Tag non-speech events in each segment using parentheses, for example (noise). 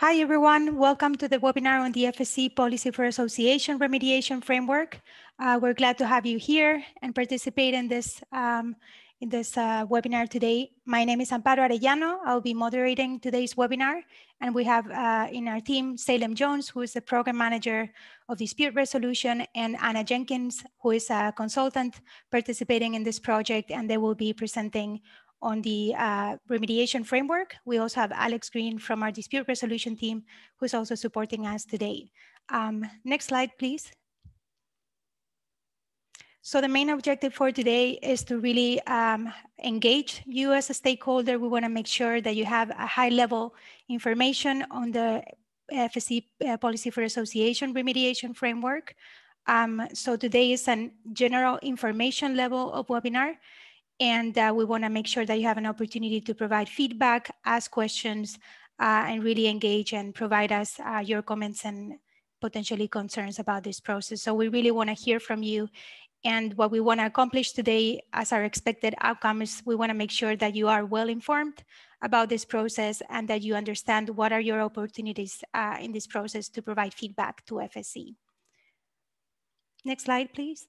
Hi, everyone. Welcome to the webinar on the FSC Policy for Association Remediation Framework. Uh, we're glad to have you here and participate in this, um, in this uh, webinar today. My name is Amparo Arellano. I'll be moderating today's webinar. And we have uh, in our team, Salem Jones, who is the program manager of dispute resolution, and Anna Jenkins, who is a consultant participating in this project, and they will be presenting on the uh, remediation framework. We also have Alex Green from our dispute resolution team, who's also supporting us today. Um, next slide, please. So the main objective for today is to really um, engage you as a stakeholder. We wanna make sure that you have a high level information on the FSC uh, Policy for Association remediation framework. Um, so today is a general information level of webinar and uh, we want to make sure that you have an opportunity to provide feedback, ask questions, uh, and really engage and provide us uh, your comments and potentially concerns about this process. So we really want to hear from you. And what we want to accomplish today as our expected outcome is we want to make sure that you are well informed about this process and that you understand what are your opportunities uh, in this process to provide feedback to FSC. Next slide, please.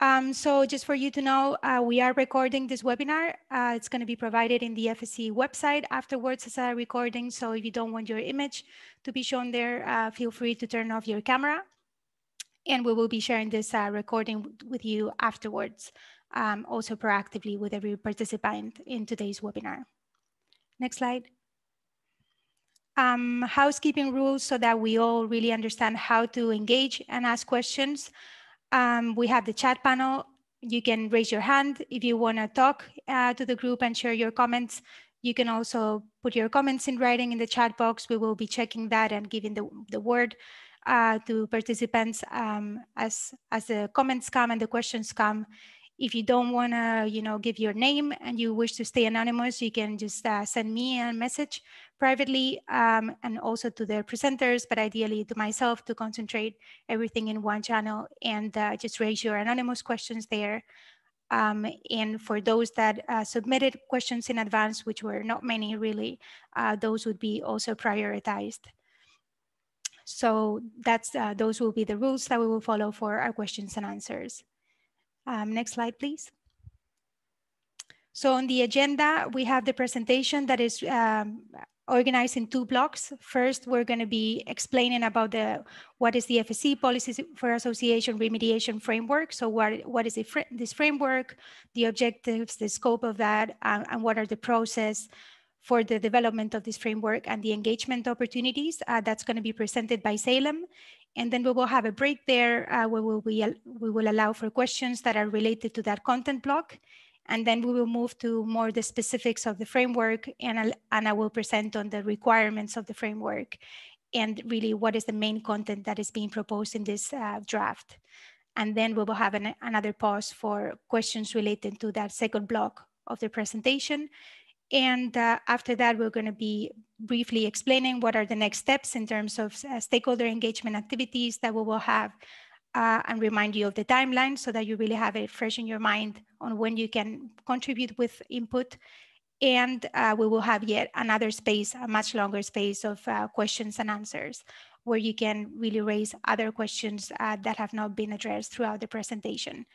Um, so just for you to know, uh, we are recording this webinar. Uh, it's going to be provided in the FSC website afterwards as a recording. So if you don't want your image to be shown there, uh, feel free to turn off your camera. And we will be sharing this uh, recording with you afterwards, um, also proactively with every participant in today's webinar. Next slide. Um, housekeeping rules so that we all really understand how to engage and ask questions. Um, we have the chat panel. You can raise your hand if you want to talk uh, to the group and share your comments. You can also put your comments in writing in the chat box. We will be checking that and giving the, the word uh, to participants um, as, as the comments come and the questions come. If you don't want to, you know, give your name and you wish to stay anonymous, you can just uh, send me a message privately um, and also to the presenters, but ideally to myself to concentrate everything in one channel and uh, just raise your anonymous questions there. Um, and for those that uh, submitted questions in advance, which were not many really, uh, those would be also prioritized. So that's uh, those will be the rules that we will follow for our questions and answers. Um, next slide, please. So on the agenda, we have the presentation that is um, organized in two blocks. First, we're going to be explaining about the what is the FSC Policies for Association Remediation Framework. So what, what is fr this framework, the objectives, the scope of that, um, and what are the process for the development of this framework and the engagement opportunities. Uh, that's going to be presented by Salem. And then we will have a break there uh, where we'll be, we will allow for questions that are related to that content block. And then we will move to more the specifics of the framework and, and I will present on the requirements of the framework and really what is the main content that is being proposed in this uh, draft. And then we will have an, another pause for questions related to that second block of the presentation. And uh, after that, we're going to be briefly explaining what are the next steps in terms of uh, stakeholder engagement activities that we will have uh, and remind you of the timeline so that you really have it fresh in your mind on when you can contribute with input. And uh, we will have yet another space, a much longer space of uh, questions and answers where you can really raise other questions uh, that have not been addressed throughout the presentation.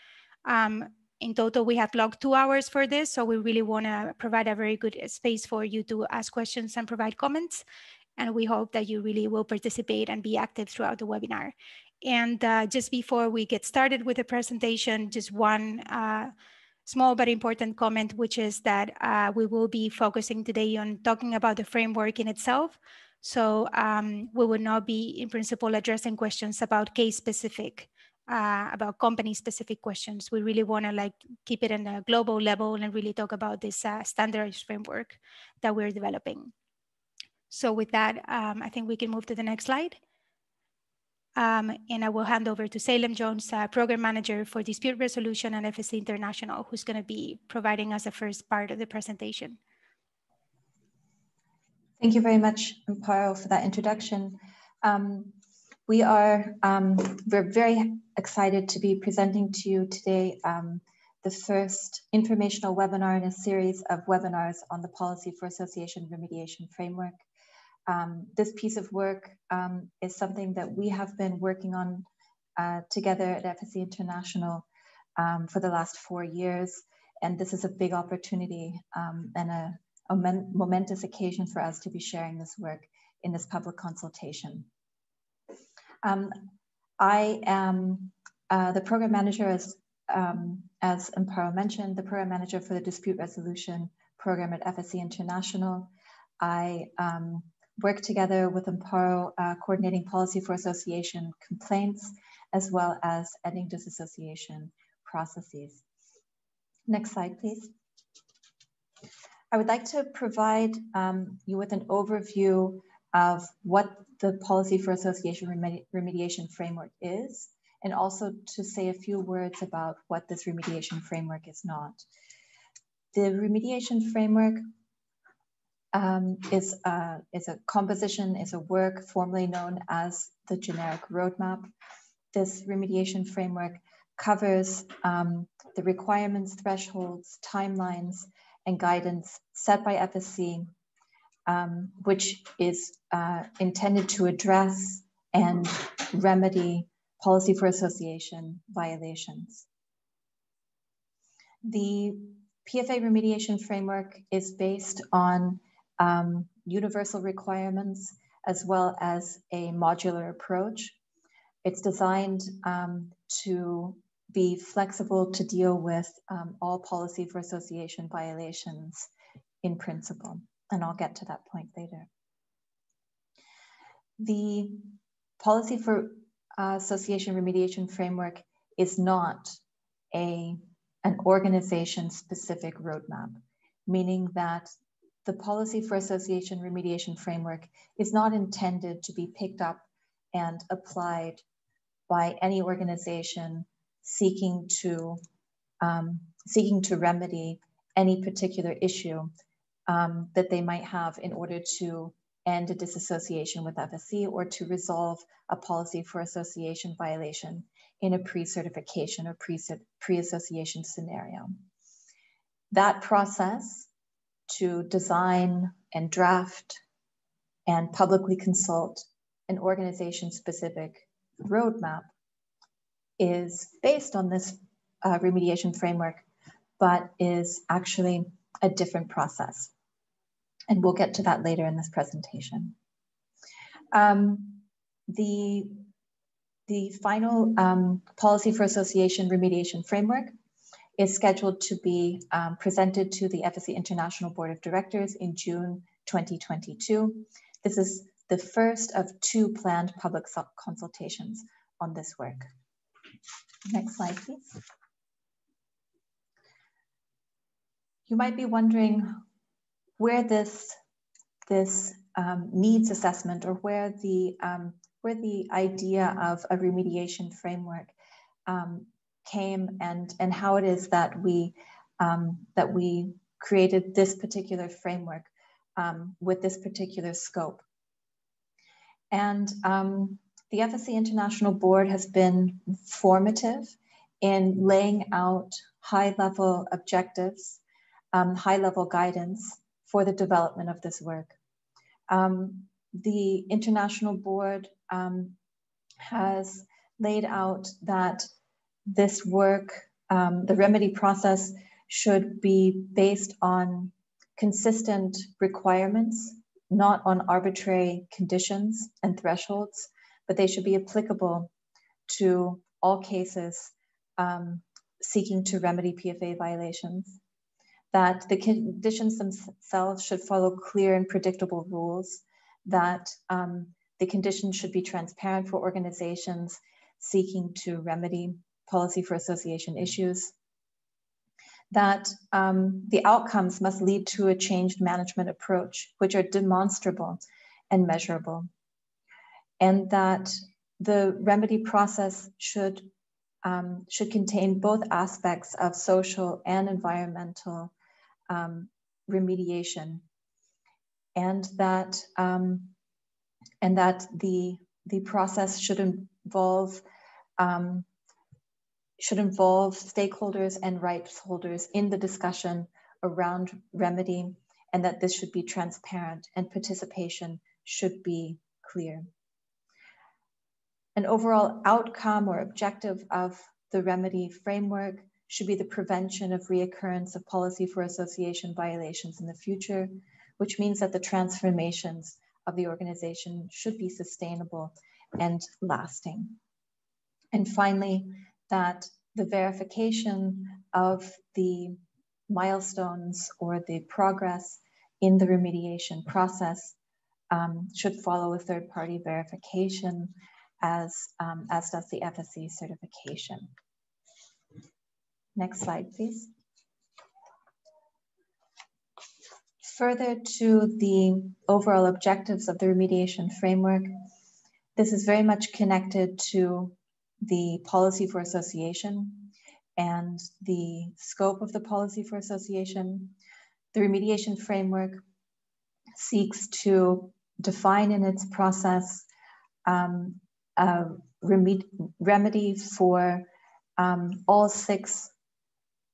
Um, in total, we have logged two hours for this, so we really want to provide a very good space for you to ask questions and provide comments. And we hope that you really will participate and be active throughout the webinar. And uh, just before we get started with the presentation, just one uh, small but important comment, which is that uh, we will be focusing today on talking about the framework in itself. So um, we will not be in principle addressing questions about case specific, uh, about company specific questions. We really wanna like keep it in a global level and really talk about this uh, standardized framework that we're developing. So with that, um, I think we can move to the next slide. Um, and I will hand over to Salem Jones, uh, Program Manager for Dispute Resolution and FSC International, who's going to be providing us the first part of the presentation. Thank you very much, Amparo, for that introduction. Um, we are um, we're very excited to be presenting to you today um, the first informational webinar in a series of webinars on the Policy for Association Remediation Framework. um, this piece of work um, is something that we have been working on uh, together at FSC International um, for the last four years. And this is a big opportunity um, and a, a momentous occasion for us to be sharing this work in this public consultation. Um, I am uh, the program manager, as, um, as Amparo mentioned, the program manager for the dispute resolution program at FSC International. I um, work together with Amparo, uh, coordinating policy for association complaints, as well as ending disassociation processes. Next slide, please. I would like to provide um, you with an overview of what the policy for association remedi remediation framework is, and also to say a few words about what this remediation framework is not. The remediation framework um, is, a, is a composition, is a work formerly known as the generic roadmap. This remediation framework covers um, the requirements, thresholds, timelines, and guidance set by FSC, um, which is uh, intended to address and remedy policy for association violations. The PFA remediation framework is based on um, universal requirements as well as a modular approach. It's designed um, to be flexible to deal with um, all policy for association violations in principle. And I'll get to that point later. The policy for uh, association remediation framework is not a, an organization specific roadmap, meaning that the policy for association remediation framework is not intended to be picked up and applied by any organization seeking to um, seeking to remedy any particular issue um, that they might have in order to end a disassociation with FSC or to resolve a policy for association violation in a pre-certification or pre-association scenario. That process to design and draft and publicly consult an organization specific roadmap is based on this uh, remediation framework, but is actually a different process. And we'll get to that later in this presentation. Um, the, the final um, policy for association remediation framework is scheduled to be um, presented to the FSC International Board of Directors in June 2022. This is the first of two planned public consultations on this work. Next slide, please. You might be wondering where this, this um, needs assessment or where the, um, where the idea of a remediation framework um, came and, and how it is that we, um, that we created this particular framework um, with this particular scope. And the FSC International Board has been formative in laying out high level objectives, um, high level guidance for the development of this work. Um, the International Board um, has laid out that this work, um, the remedy process should be based on consistent requirements, not on arbitrary conditions and thresholds, but they should be applicable to all cases um, seeking to remedy PFA violations. That the conditions themselves should follow clear and predictable rules, that um, the conditions should be transparent for organizations seeking to remedy policy for association issues, that um, the outcomes must lead to a changed management approach, which are demonstrable and measurable and that the remedy process should, um, should contain both aspects of social and environmental um, remediation, and that, um, and that the, the process should involve um, should involve stakeholders and rights holders in the discussion around remedy and that this should be transparent and participation should be clear. An overall outcome or objective of the remedy framework should be the prevention of reoccurrence of policy for association violations in the future, which means that the transformations of the organization should be sustainable and lasting. And finally, that the verification of the milestones or the progress in the remediation process um, should follow a third party verification as, um, as does the FSC certification. Next slide, please. Further to the overall objectives of the remediation framework, this is very much connected to the policy for association and the scope of the policy for association. The remediation framework seeks to define in its process um, a remedy for um, all six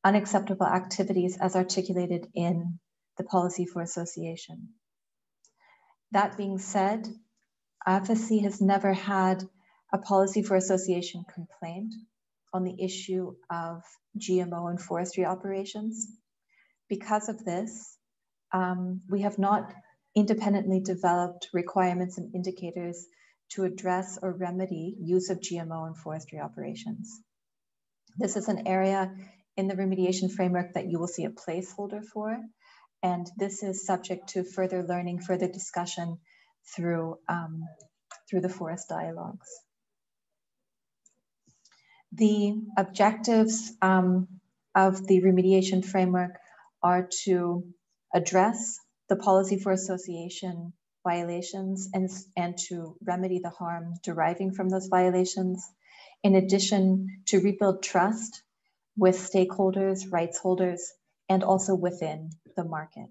unacceptable activities as articulated in the policy for association. That being said, FSC has never had a policy for association complaint on the issue of GMO and forestry operations. Because of this, um, we have not independently developed requirements and indicators to address or remedy use of GMO in forestry operations. This is an area in the remediation framework that you will see a placeholder for, and this is subject to further learning, further discussion through, um, through the forest dialogues. The objectives um, of the remediation framework are to address the policy for association violations and, and to remedy the harm deriving from those violations, in addition to rebuild trust with stakeholders, rights holders, and also within the market.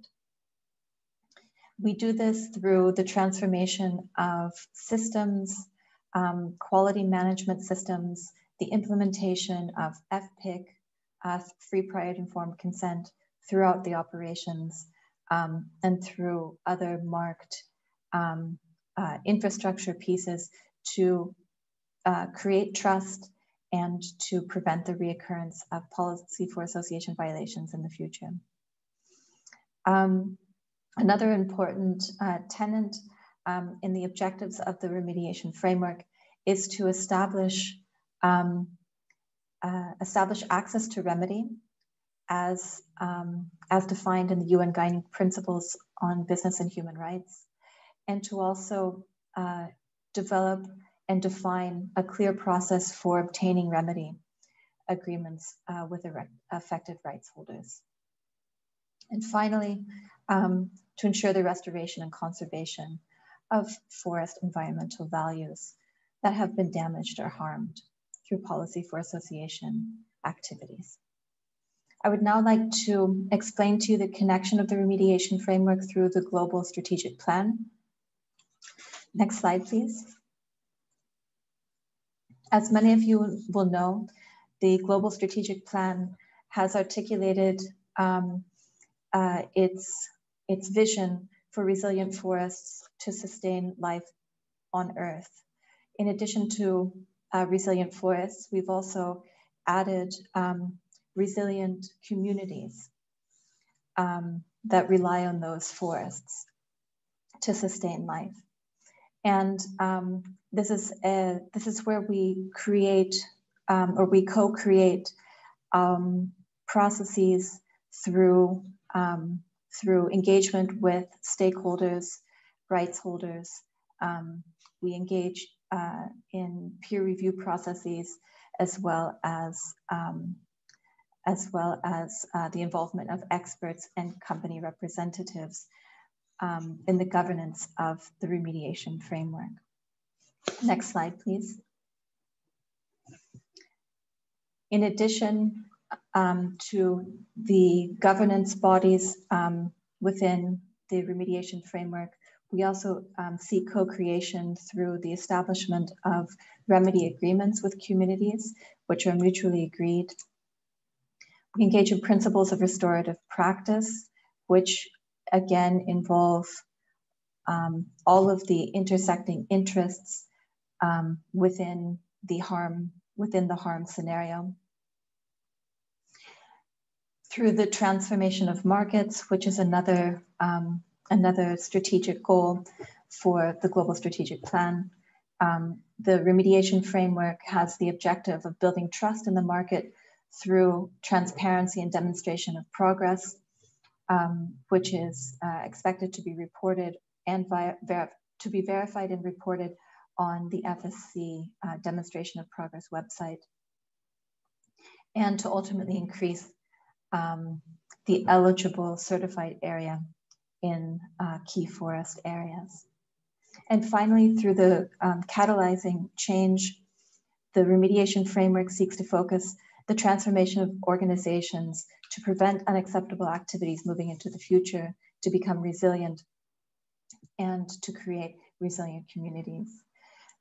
We do this through the transformation of systems, um, quality management systems, the implementation of FPIC, uh, free prior informed consent throughout the operations, um, and through other marked um, uh, infrastructure pieces to uh, create trust and to prevent the reoccurrence of policy for association violations in the future. Um, another important uh, tenant um, in the objectives of the remediation framework is to establish um, uh, establish access to remedy as, um, as defined in the UN Guiding Principles on Business and Human Rights, and to also uh, develop and define a clear process for obtaining remedy agreements uh, with affected rights holders. And finally, um, to ensure the restoration and conservation of forest environmental values that have been damaged or harmed through policy for association activities. I would now like to explain to you the connection of the remediation framework through the Global Strategic Plan. Next slide, please. As many of you will know, the Global Strategic Plan has articulated um, uh, its, its vision for resilient forests to sustain life on Earth. In addition to uh, resilient forests, we've also added um, resilient communities um, that rely on those forests to sustain life. And um, this is a, this is where we create um, or we co-create um, processes through um, through engagement with stakeholders, rights holders. Um, we engage uh, in peer review processes as well as um, as well as uh, the involvement of experts and company representatives um, in the governance of the remediation framework. Next slide, please. In addition um, to the governance bodies um, within the remediation framework, we also um, seek co-creation through the establishment of remedy agreements with communities, which are mutually agreed. We engage in principles of restorative practice, which again involve um, all of the intersecting interests um, within the harm within the harm scenario. Through the transformation of markets, which is another um, another strategic goal for the Global Strategic Plan, um, the remediation framework has the objective of building trust in the market through transparency and demonstration of progress, um, which is uh, expected to be reported and to be verified and reported on the FSC uh, demonstration of progress website, and to ultimately increase um, the eligible certified area in uh, key forest areas. And finally, through the um, catalyzing change, the remediation framework seeks to focus the transformation of organizations to prevent unacceptable activities moving into the future, to become resilient, and to create resilient communities,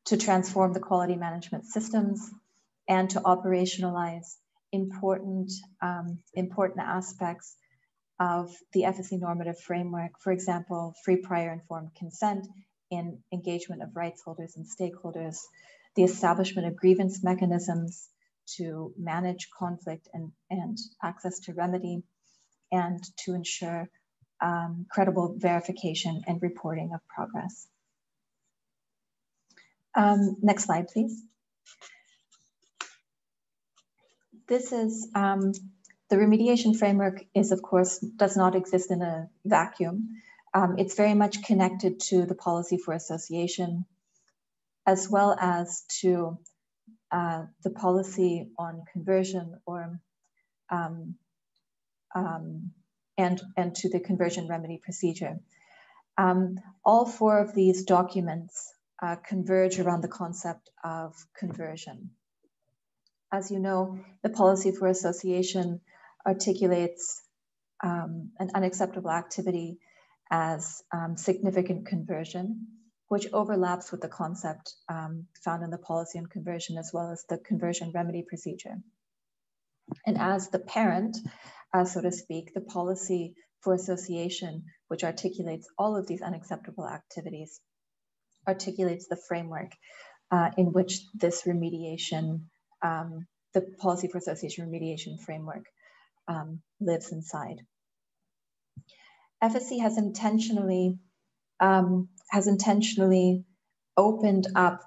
to transform the quality management systems, and to operationalize important, um, important aspects of the FSC normative framework, for example, free prior informed consent in engagement of rights holders and stakeholders, the establishment of grievance mechanisms to manage conflict and, and access to remedy, and to ensure um, credible verification and reporting of progress. Um, next slide, please. This is um, the remediation framework is, of course, does not exist in a vacuum. Um, it's very much connected to the policy for association, as well as to uh, the policy on conversion or um, um, and, and to the conversion remedy procedure. Um, all four of these documents uh, converge around the concept of conversion. As you know, the policy for association articulates um, an unacceptable activity as um, significant conversion, which overlaps with the concept um, found in the policy on conversion as well as the conversion remedy procedure. And as the parent, uh, so to speak, the policy for association, which articulates all of these unacceptable activities, articulates the framework uh, in which this remediation, um, the policy for association remediation framework um, lives inside. FSC has intentionally um, has intentionally opened up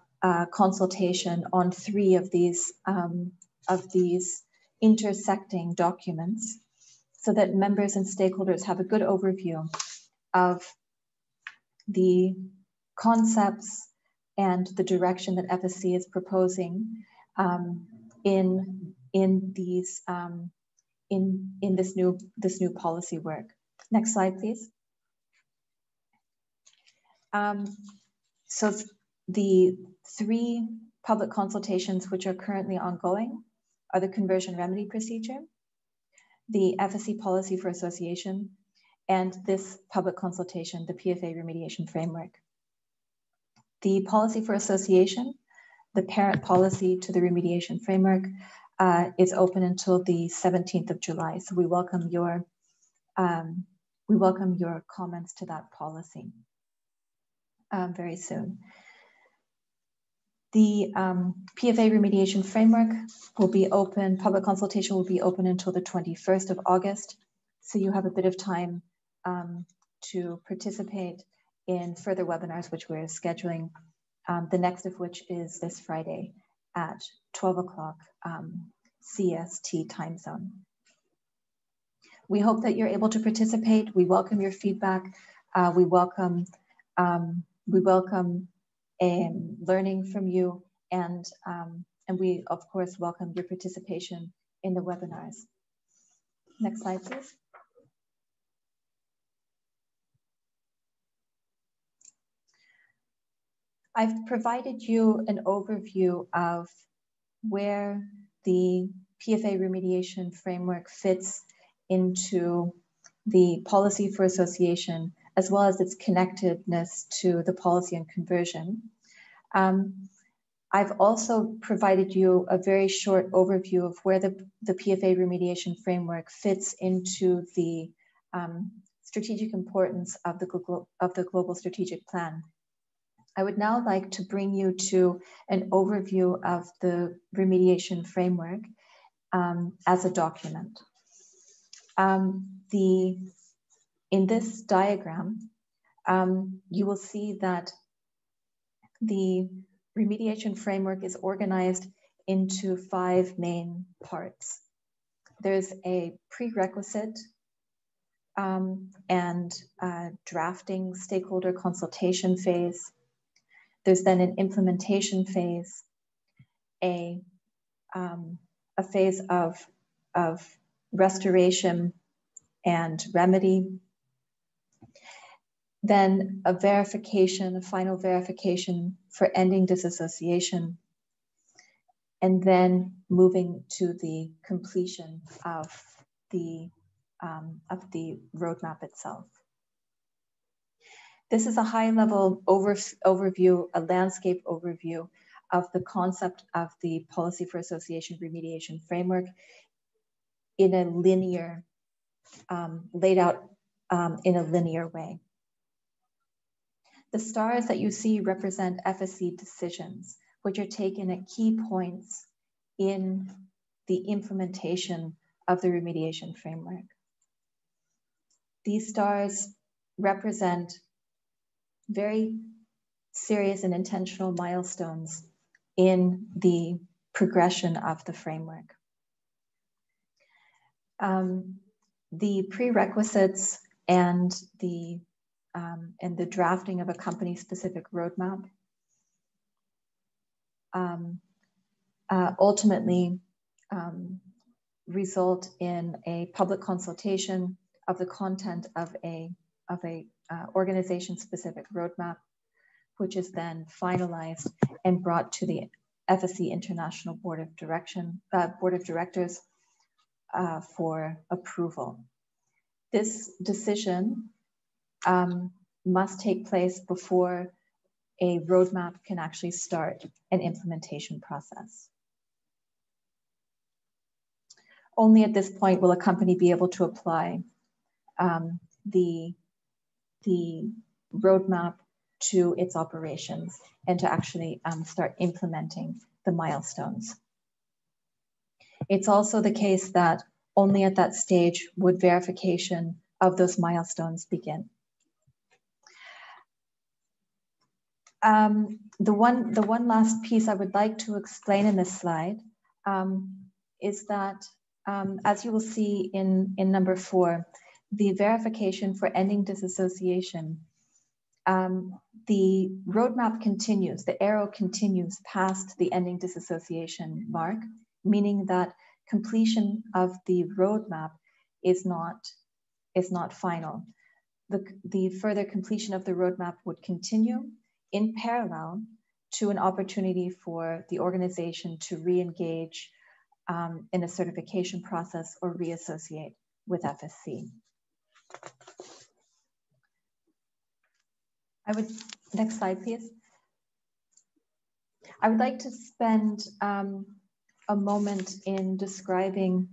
consultation on three of these um, of these intersecting documents so that members and stakeholders have a good overview of the concepts and the direction that FSC is proposing um, in in these um, in in this new this new policy work. Next slide, please. Um, so the three public consultations which are currently ongoing are the conversion remedy procedure, the FSC policy for association, and this public consultation, the PFA remediation framework. The policy for association, the parent policy to the remediation framework, uh, is open until the 17th of July. So we welcome your um, we welcome your comments to that policy um, very soon. The um, PFA remediation framework will be open, public consultation will be open until the 21st of August. So you have a bit of time um, to participate in further webinars, which we're scheduling, um, the next of which is this Friday at 12 o'clock um, CST time zone. We hope that you're able to participate. We welcome your feedback. Uh, we welcome um, we welcome um, learning from you, and um, and we of course welcome your participation in the webinars. Next slide, please. I've provided you an overview of where the PFA remediation framework fits into the policy for association, as well as its connectedness to the policy and conversion. Um, I've also provided you a very short overview of where the, the PFA remediation framework fits into the um, strategic importance of the, of the Global Strategic Plan. I would now like to bring you to an overview of the remediation framework um, as a document. Um, the, in this diagram, um, you will see that the remediation framework is organized into five main parts. There's a prerequisite um, and uh, drafting stakeholder consultation phase. There's then an implementation phase, a, um, a phase of, of restoration and remedy, then a verification, a final verification for ending disassociation, and then moving to the completion of the, um, of the roadmap itself. This is a high level over, overview, a landscape overview of the concept of the Policy for Association Remediation Framework in a linear, um, laid out um, in a linear way. The stars that you see represent FSC decisions, which are taken at key points in the implementation of the remediation framework. These stars represent very serious and intentional milestones in the progression of the framework. Um, the prerequisites and the um, and the drafting of a company specific roadmap um, uh, ultimately um, result in a public consultation of the content of a of a uh, organization specific roadmap, which is then finalized and brought to the FSC International Board of Direction uh, Board of Directors uh, for approval. This decision um, must take place before a roadmap can actually start an implementation process. Only at this point will a company be able to apply um, the, the roadmap to its operations and to actually um, start implementing the milestones. It's also the case that only at that stage would verification of those milestones begin. Um, the one the one last piece I would like to explain in this slide um, is that, um, as you will see in, in number four, the verification for ending disassociation, um, the roadmap continues, the arrow continues past the ending disassociation mark, meaning that completion of the roadmap is not, is not final. The, the further completion of the roadmap would continue in parallel to an opportunity for the organization to re-engage um, in a certification process or reassociate with FSC. I would, next slide, please. I would like to spend um, a moment in describing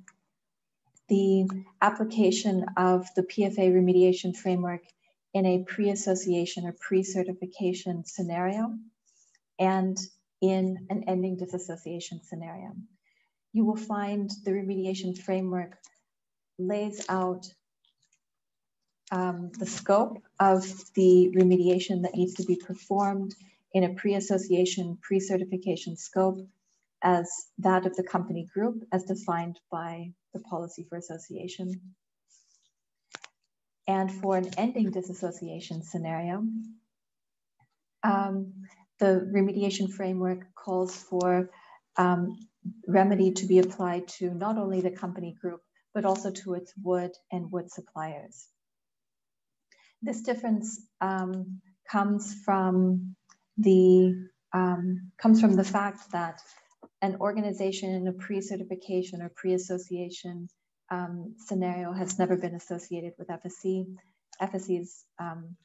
the application of the PFA remediation framework in a pre-association or pre-certification scenario and in an ending disassociation scenario. You will find the remediation framework lays out um, the scope of the remediation that needs to be performed in a pre-association, pre-certification scope as that of the company group as defined by the policy for association and for an ending disassociation scenario, um, the remediation framework calls for um, remedy to be applied to not only the company group, but also to its wood and wood suppliers. This difference um, comes from the um, comes from the fact that an organization in a pre-certification or pre-association um, scenario has never been associated with FSC. FSC's um,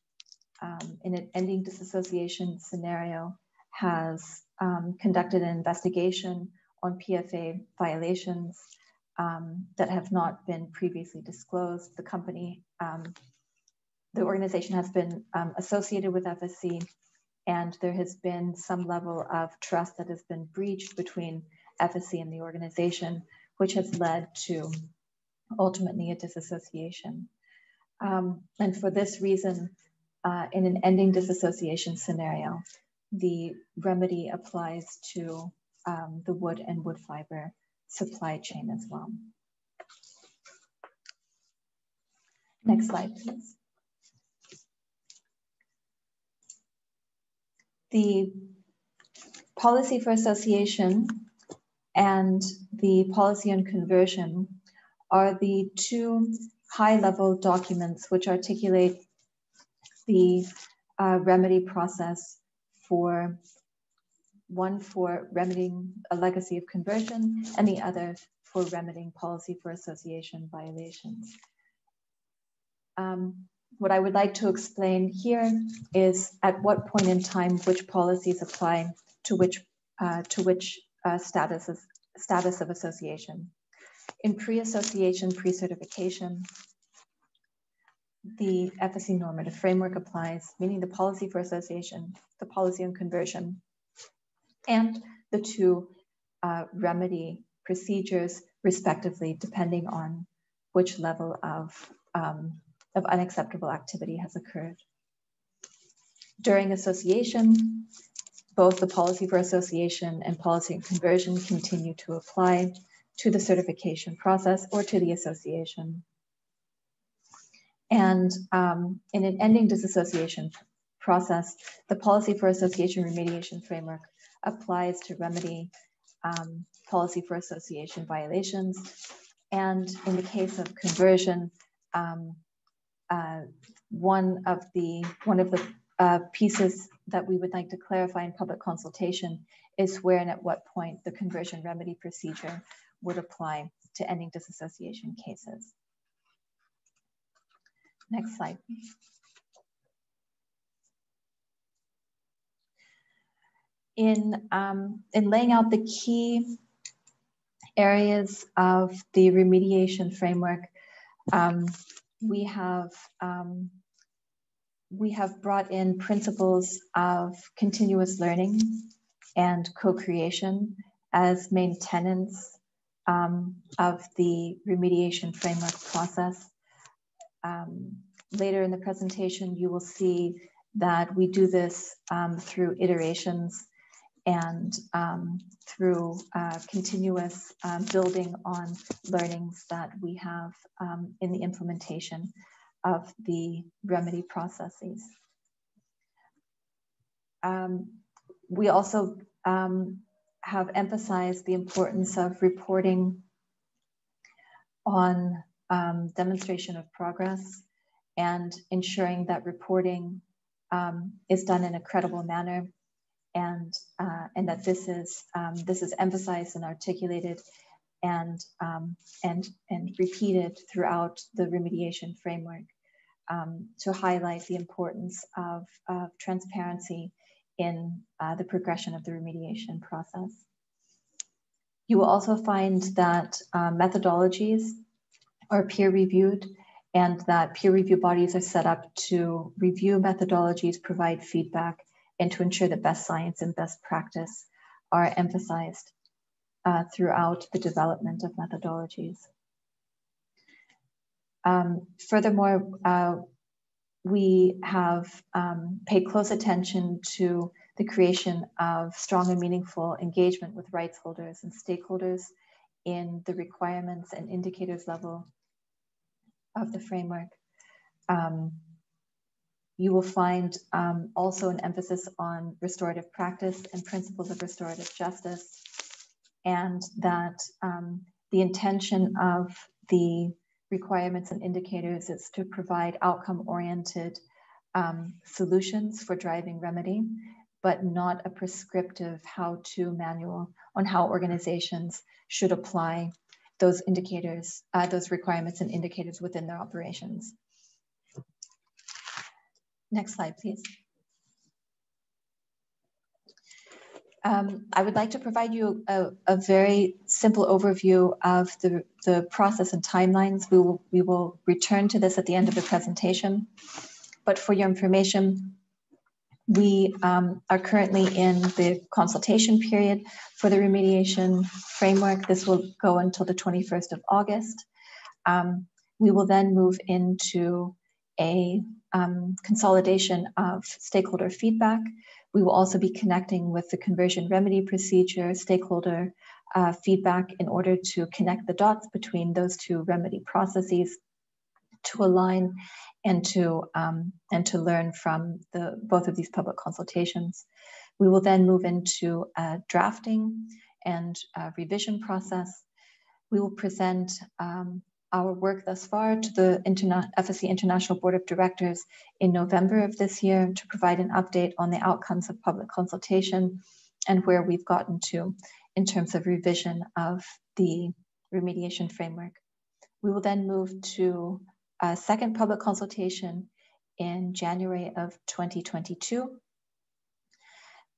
um, in an ending disassociation scenario has um, conducted an investigation on PFA violations um, that have not been previously disclosed. The company the organization has been um, associated with FSC and there has been some level of trust that has been breached between FSC and the organization, which has led to ultimately a disassociation. Um, and for this reason, uh, in an ending disassociation scenario, the remedy applies to um, the wood and wood fiber supply chain as well. Next slide, please. The policy for association and the policy on conversion are the two high level documents which articulate the uh, remedy process for one for remedying a legacy of conversion and the other for remedying policy for association violations. Um, what I would like to explain here is at what point in time which policies apply to which uh, to which uh, status, of, status of association. In pre-association, pre-certification, the FSC normative framework applies, meaning the policy for association, the policy on conversion, and the two uh, remedy procedures, respectively, depending on which level of, um, of unacceptable activity has occurred. During association, both the policy for association and policy and conversion continue to apply to the certification process or to the association. And um, in an ending disassociation process, the policy for association remediation framework applies to remedy um, policy for association violations. And in the case of conversion, um, uh, one of the one of the uh, pieces that we would like to clarify in public consultation is where and at what point the conversion remedy procedure would apply to ending disassociation cases. Next slide. In, um, in laying out the key areas of the remediation framework, um, we have um, we have brought in principles of continuous learning and co-creation as main tenets um, of the remediation framework process. Um, later in the presentation, you will see that we do this um, through iterations and um, through uh, continuous um, building on learnings that we have um, in the implementation of the remedy processes. Um, we also um, have emphasized the importance of reporting on um, demonstration of progress and ensuring that reporting um, is done in a credible manner and uh, and that this is um, this is emphasized and articulated and um, and and repeated throughout the remediation framework um, to highlight the importance of, of transparency in uh, the progression of the remediation process. You will also find that uh, methodologies are peer reviewed and that peer review bodies are set up to review methodologies, provide feedback, and to ensure that best science and best practice are emphasized uh, throughout the development of methodologies. Um, furthermore, uh, we have um, paid close attention to the creation of strong and meaningful engagement with rights holders and stakeholders in the requirements and indicators level of the framework. Um, you will find um, also an emphasis on restorative practice and principles of restorative justice, and that um, the intention of the requirements and indicators is to provide outcome oriented um, solutions for driving remedy, but not a prescriptive how to manual on how organizations should apply those indicators, uh, those requirements and indicators within their operations. Next slide, please. Um, I would like to provide you a, a, very simple overview of the, the process and timelines. We will, we will return to this at the end of the presentation. but for your information, we um, are currently in the consultation period for the remediation framework. This will go until the 21st of August. Um, we will then move into a um, consolidation of stakeholder feedback. We will also be connecting with the conversion remedy procedure, stakeholder uh, feedback in order to connect the dots between those two remedy processes to align and to um, and to learn from the both of these public consultations. We will then move into a drafting and revision process. We will present um, our work thus far to the Interna FSC International Board of Directors in November of this year to provide an update on the outcomes of public consultation and where we've gotten to in terms of revision of the remediation framework. We will then move to a second public consultation in January of 2022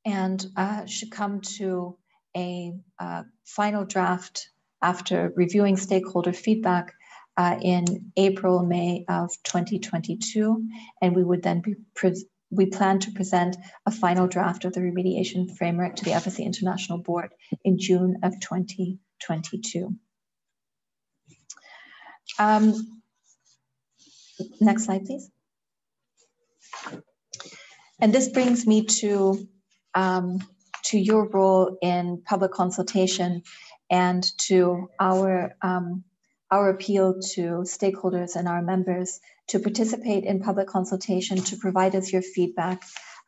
and uh, should come to a uh, final draft after reviewing stakeholder feedback uh, in April, May of 2022. And we would then be, we plan to present a final draft of the remediation framework to the FSC International Board in June of 2022. Um, Next slide, please. And this brings me to, um, to your role in public consultation and to our, um, our appeal to stakeholders and our members to participate in public consultation, to provide us your feedback.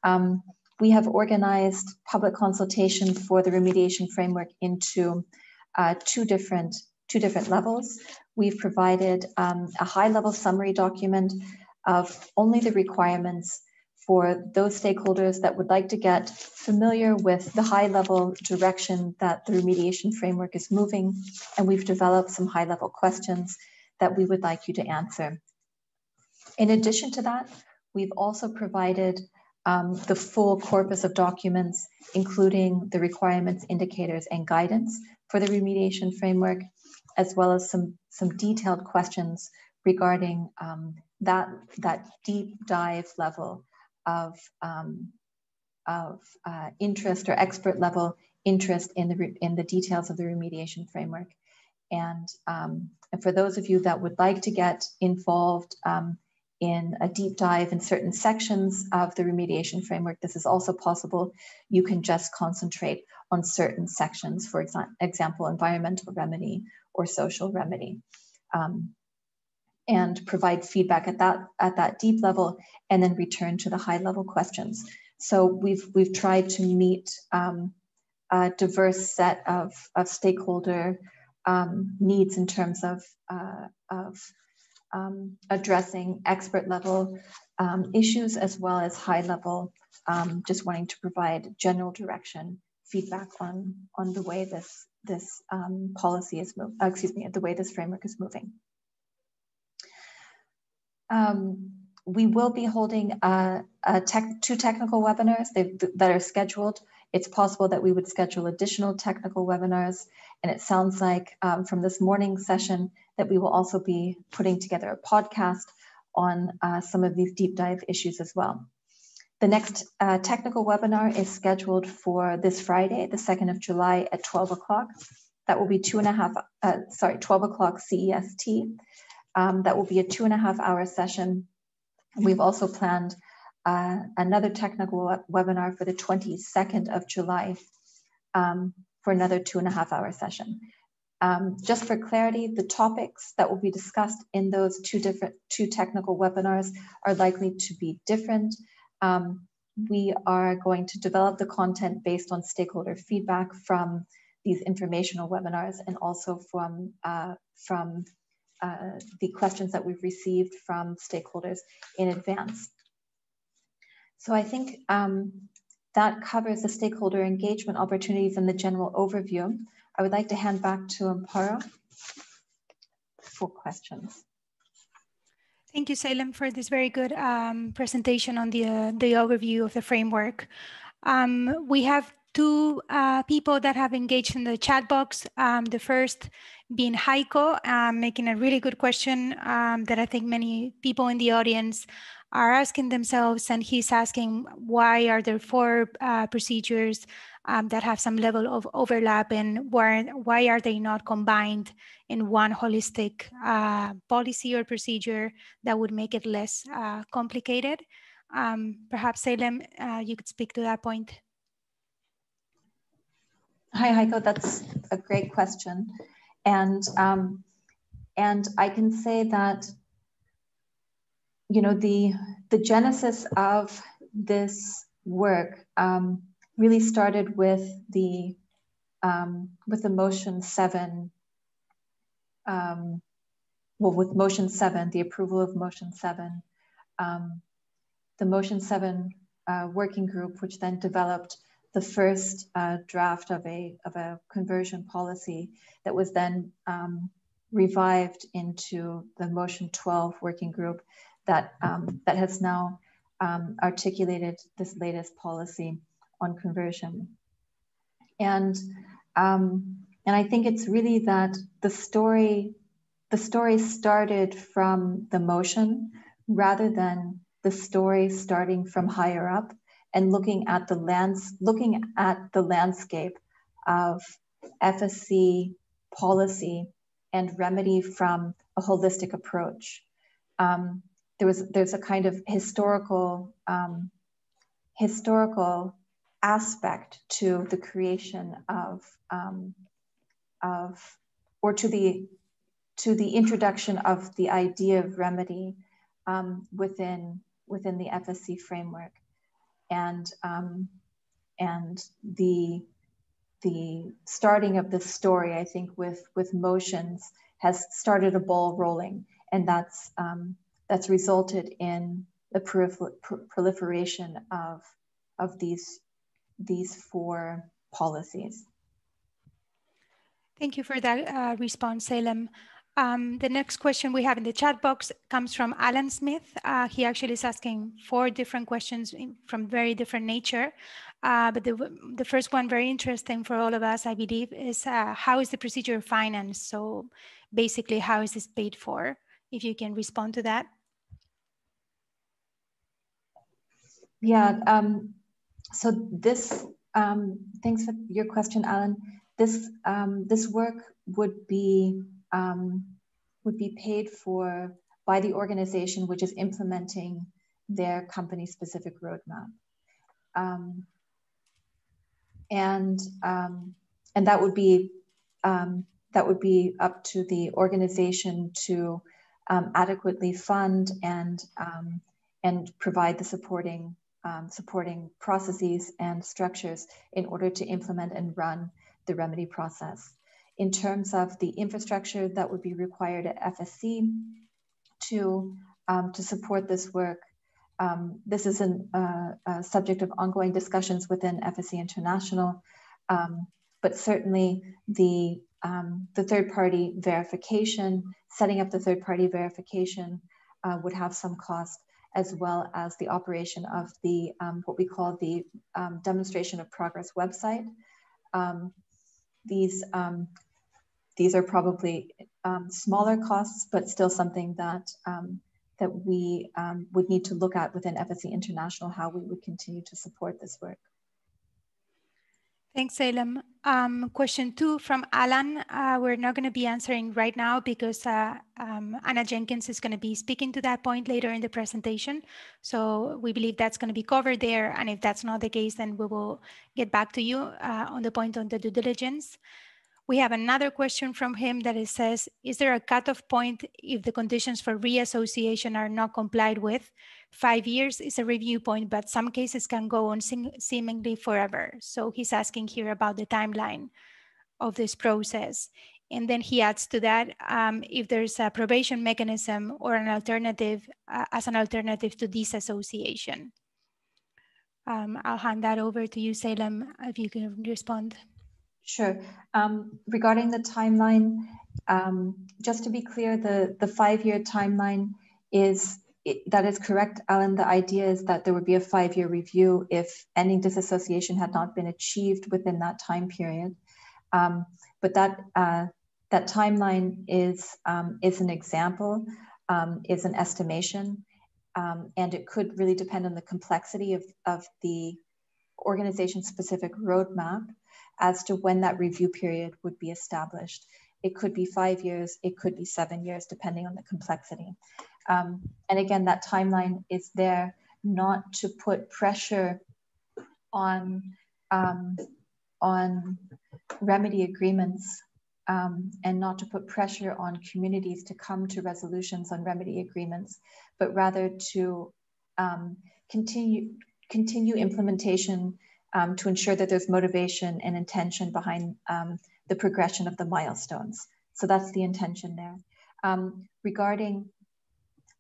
Um, we have organized public consultation for the remediation framework into uh, two different two different levels. We've provided um, a high level summary document of only the requirements for those stakeholders that would like to get familiar with the high level direction that the remediation framework is moving. And we've developed some high level questions that we would like you to answer. In addition to that, we've also provided um, the full corpus of documents, including the requirements, indicators, and guidance for the remediation framework, as well as some, some detailed questions regarding um, that, that deep dive level of, um, of uh, interest or expert level interest in the, in the details of the remediation framework. And, um, and for those of you that would like to get involved um, in a deep dive in certain sections of the remediation framework, this is also possible. You can just concentrate on certain sections, for example, environmental remedy or social remedy. Um, and provide feedback at that at that deep level and then return to the high level questions so we've we've tried to meet um, a diverse set of, of stakeholder um, needs in terms of, uh, of um, addressing expert level um, issues as well as high level, um, just wanting to provide general direction feedback on, on the way this, this um, policy is moving, uh, excuse me, the way this framework is moving. Um, we will be holding a, a tech, two technical webinars that are scheduled. It's possible that we would schedule additional technical webinars. And it sounds like um, from this morning session that we will also be putting together a podcast on uh, some of these deep dive issues as well. The next uh, technical webinar is scheduled for this Friday, the 2nd of July at 12 o'clock. That will be two and a half, uh, sorry, 12 o'clock CEST. Um, that will be a two and a half hour session. We've also planned uh, another technical webinar for the 22nd of July um, for another two and a half hour session. Um, just for clarity, the topics that will be discussed in those two different two technical webinars are likely to be different. Um, we are going to develop the content based on stakeholder feedback from these informational webinars and also from, uh, from uh, the questions that we've received from stakeholders in advance. So I think um, that covers the stakeholder engagement opportunities and the general overview. I would like to hand back to Amparo for questions. Thank you, Salem, for this very good um, presentation on the, uh, the overview of the framework. Um, we have two uh, people that have engaged in the chat box. Um, the first being Heiko, um, making a really good question um, that I think many people in the audience are asking themselves. And he's asking, why are there four uh, procedures um, that have some level of overlap and why, why are they not combined in one holistic uh, policy or procedure that would make it less uh, complicated? Um, perhaps Salem, uh, you could speak to that point. Hi, Heiko, that's a great question. And, um, and I can say that, you know, the, the genesis of this work um, really started with the, um, with the motion seven, um, well, with motion seven, the approval of motion seven, um, the motion seven uh, working group, which then developed the first uh, draft of a, of a conversion policy that was then um, revived into the Motion 12 working group that, um, that has now um, articulated this latest policy on conversion. And, um, and I think it's really that the story, the story started from the motion rather than the story starting from higher up and looking at the lands, looking at the landscape of FSC policy and remedy from a holistic approach. Um, there was there's a kind of historical um, historical aspect to the creation of um, of or to the to the introduction of the idea of remedy um, within within the FSC framework and um, and the the starting of this story, I think, with with motions has started a ball rolling, and that's um, that's resulted in the proliferation of of these these four policies. Thank you for that uh, response, Salem. Um, the next question we have in the chat box comes from Alan Smith. Uh, he actually is asking four different questions in, from very different nature. Uh, but the, the first one, very interesting for all of us, I believe, is uh, how is the procedure financed? So basically, how is this paid for? If you can respond to that. Yeah, um, so this, um, thanks for your question, Alan. This, um, this work would be um, would be paid for by the organization which is implementing their company specific roadmap. Um, and, um, and that would be um, that would be up to the organization to um, adequately fund and um, and provide the supporting supporting processes and structures in order to implement and run the remedy process in terms of the infrastructure that would be required at FSC to, um, to support this work. Um, this is an, uh, a subject of ongoing discussions within FSC International, um, but certainly the, um, the third party verification, setting up the third party verification uh, would have some cost as well as the operation of the um, what we call the um, demonstration of progress website. Um, these um, these are probably um, smaller costs, but still something that um, that we um, would need to look at within FSC International, how we would continue to support this work. Thanks, Salem. Um, question two from Alan. Uh, we're not going to be answering right now because uh, um, Anna Jenkins is going to be speaking to that point later in the presentation. So we believe that's going to be covered there. And if that's not the case, then we will get back to you uh, on the point on the due diligence. We have another question from him that it says, is there a cutoff point if the conditions for reassociation are not complied with? Five years is a review point, but some cases can go on seemingly forever. So he's asking here about the timeline of this process. And then he adds to that um, if there's a probation mechanism or an alternative uh, as an alternative to disassociation. Um, I'll hand that over to you, Salem, if you can respond. Sure. Um, regarding the timeline, um, just to be clear, the, the five-year timeline is, it, that is correct, Alan. The idea is that there would be a five-year review if ending disassociation had not been achieved within that time period. Um, but that, uh, that timeline is, um, is an example, um, is an estimation, um, and it could really depend on the complexity of, of the organization specific roadmap as to when that review period would be established. It could be five years, it could be seven years, depending on the complexity. Um, and again, that timeline is there not to put pressure on, um, on remedy agreements um, and not to put pressure on communities to come to resolutions on remedy agreements, but rather to um, continue, continue implementation um, to ensure that there's motivation and intention behind um, the progression of the milestones. So that's the intention there. Um, regarding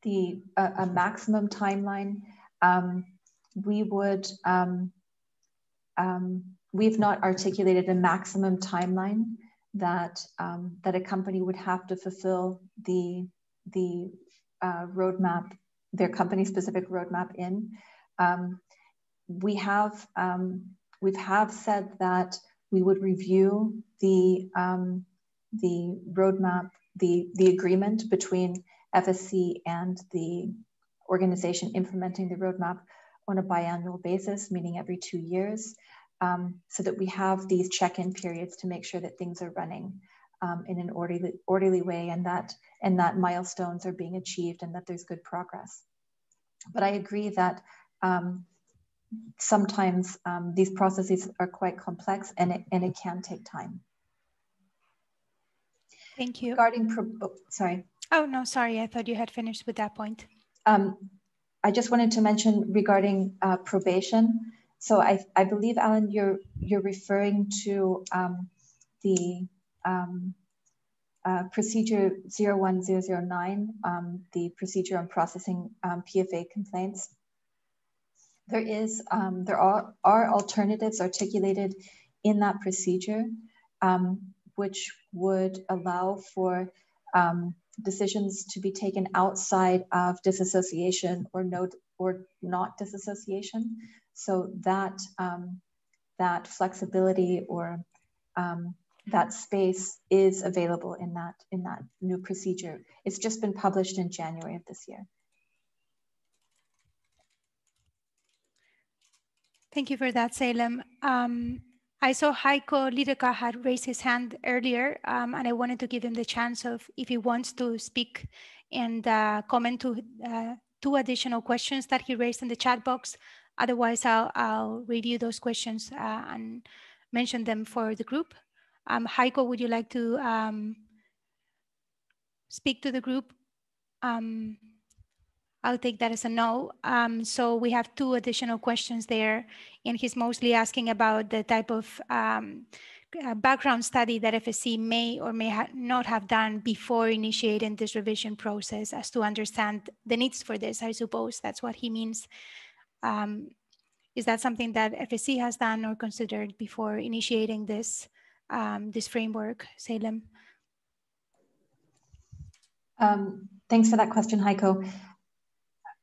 the uh, a maximum timeline, um, we would we've not articulated a maximum timeline that um, that a company would have to fulfill the the uh, roadmap, their company specific roadmap in. Um, we have um, we have have said that we would review the um, the roadmap, the the agreement between FSC and the organization implementing the roadmap on a biannual basis, meaning every two years um, so that we have these check-in periods to make sure that things are running um, in an orderly, orderly way and that, and that milestones are being achieved and that there's good progress. But I agree that um, sometimes um, these processes are quite complex and it, and it can take time. Thank you. Regarding, oh, sorry. Oh, no, sorry. I thought you had finished with that point. Um, I just wanted to mention regarding uh, probation, so I, I believe, Alan, you're you're referring to um, the um, uh, procedure 01009, um, the procedure on processing um, PFA complaints. There is um, there are, are alternatives articulated in that procedure, um, which would allow for decisions to be taken outside of disassociation or no or not disassociation. So that um, that flexibility or um, that space is available in that in that new procedure. It's just been published in January of this year. Thank you for that, Salem. Um, I saw Heiko Liedeker had raised his hand earlier, um, and I wanted to give him the chance of if he wants to speak and uh, comment to uh, two additional questions that he raised in the chat box. Otherwise, I'll, I'll review those questions uh, and mention them for the group. Um, Heiko, would you like to um, speak to the group? Um, I'll take that as a no. Um, so we have two additional questions there, and he's mostly asking about the type of um, uh, background study that FSC may or may ha not have done before initiating this revision process as to understand the needs for this, I suppose that's what he means. Um, is that something that FSC has done or considered before initiating this, um, this framework, Salem? Um, thanks for that question, Heiko.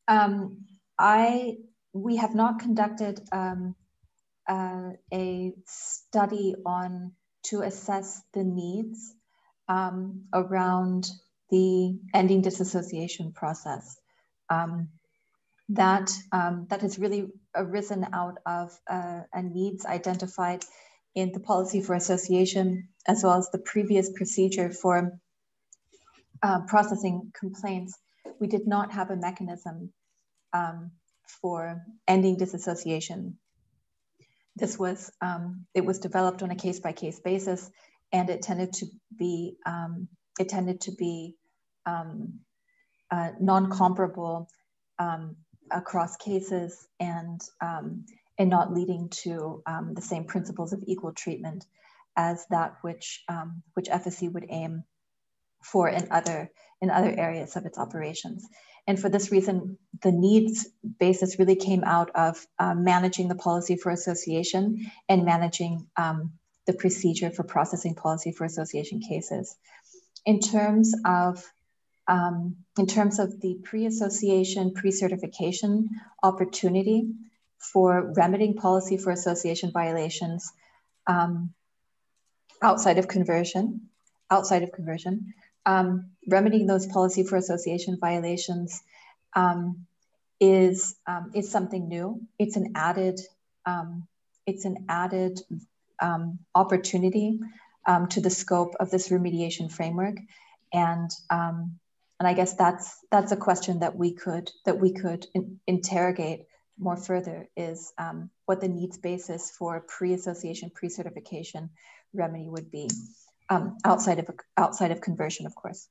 Um, I we have not conducted um, uh, a study on to assess the needs um, around the ending disassociation process. Um, that um, that has really arisen out of uh, a needs identified in the policy for association as well as the previous procedure for uh, processing complaints. We did not have a mechanism um, for ending disassociation. This was um, it was developed on a case by case basis, and it tended to be um, it tended to be um, uh, non comparable um, across cases and um, and not leading to the same principles of equal treatment as that which which FSC would aim for in other in other areas of its operations. And for this reason, the needs basis really came out of uh, managing the policy for association and managing um, the procedure for processing policy for association cases. In terms of um, in terms of the pre-association, pre-certification opportunity for remedying policy for association violations um, outside of conversion. outside of conversion. Um, remedying those policy for association violations um, is um, is something new. It's an added um, it's an added um, opportunity to the scope of this remediation framework, and and I guess that's that's a question that we could that we could in, interrogate more further is um, what the needs basis for pre-association pre-certification remedy would be um, outside of outside of conversion, of course.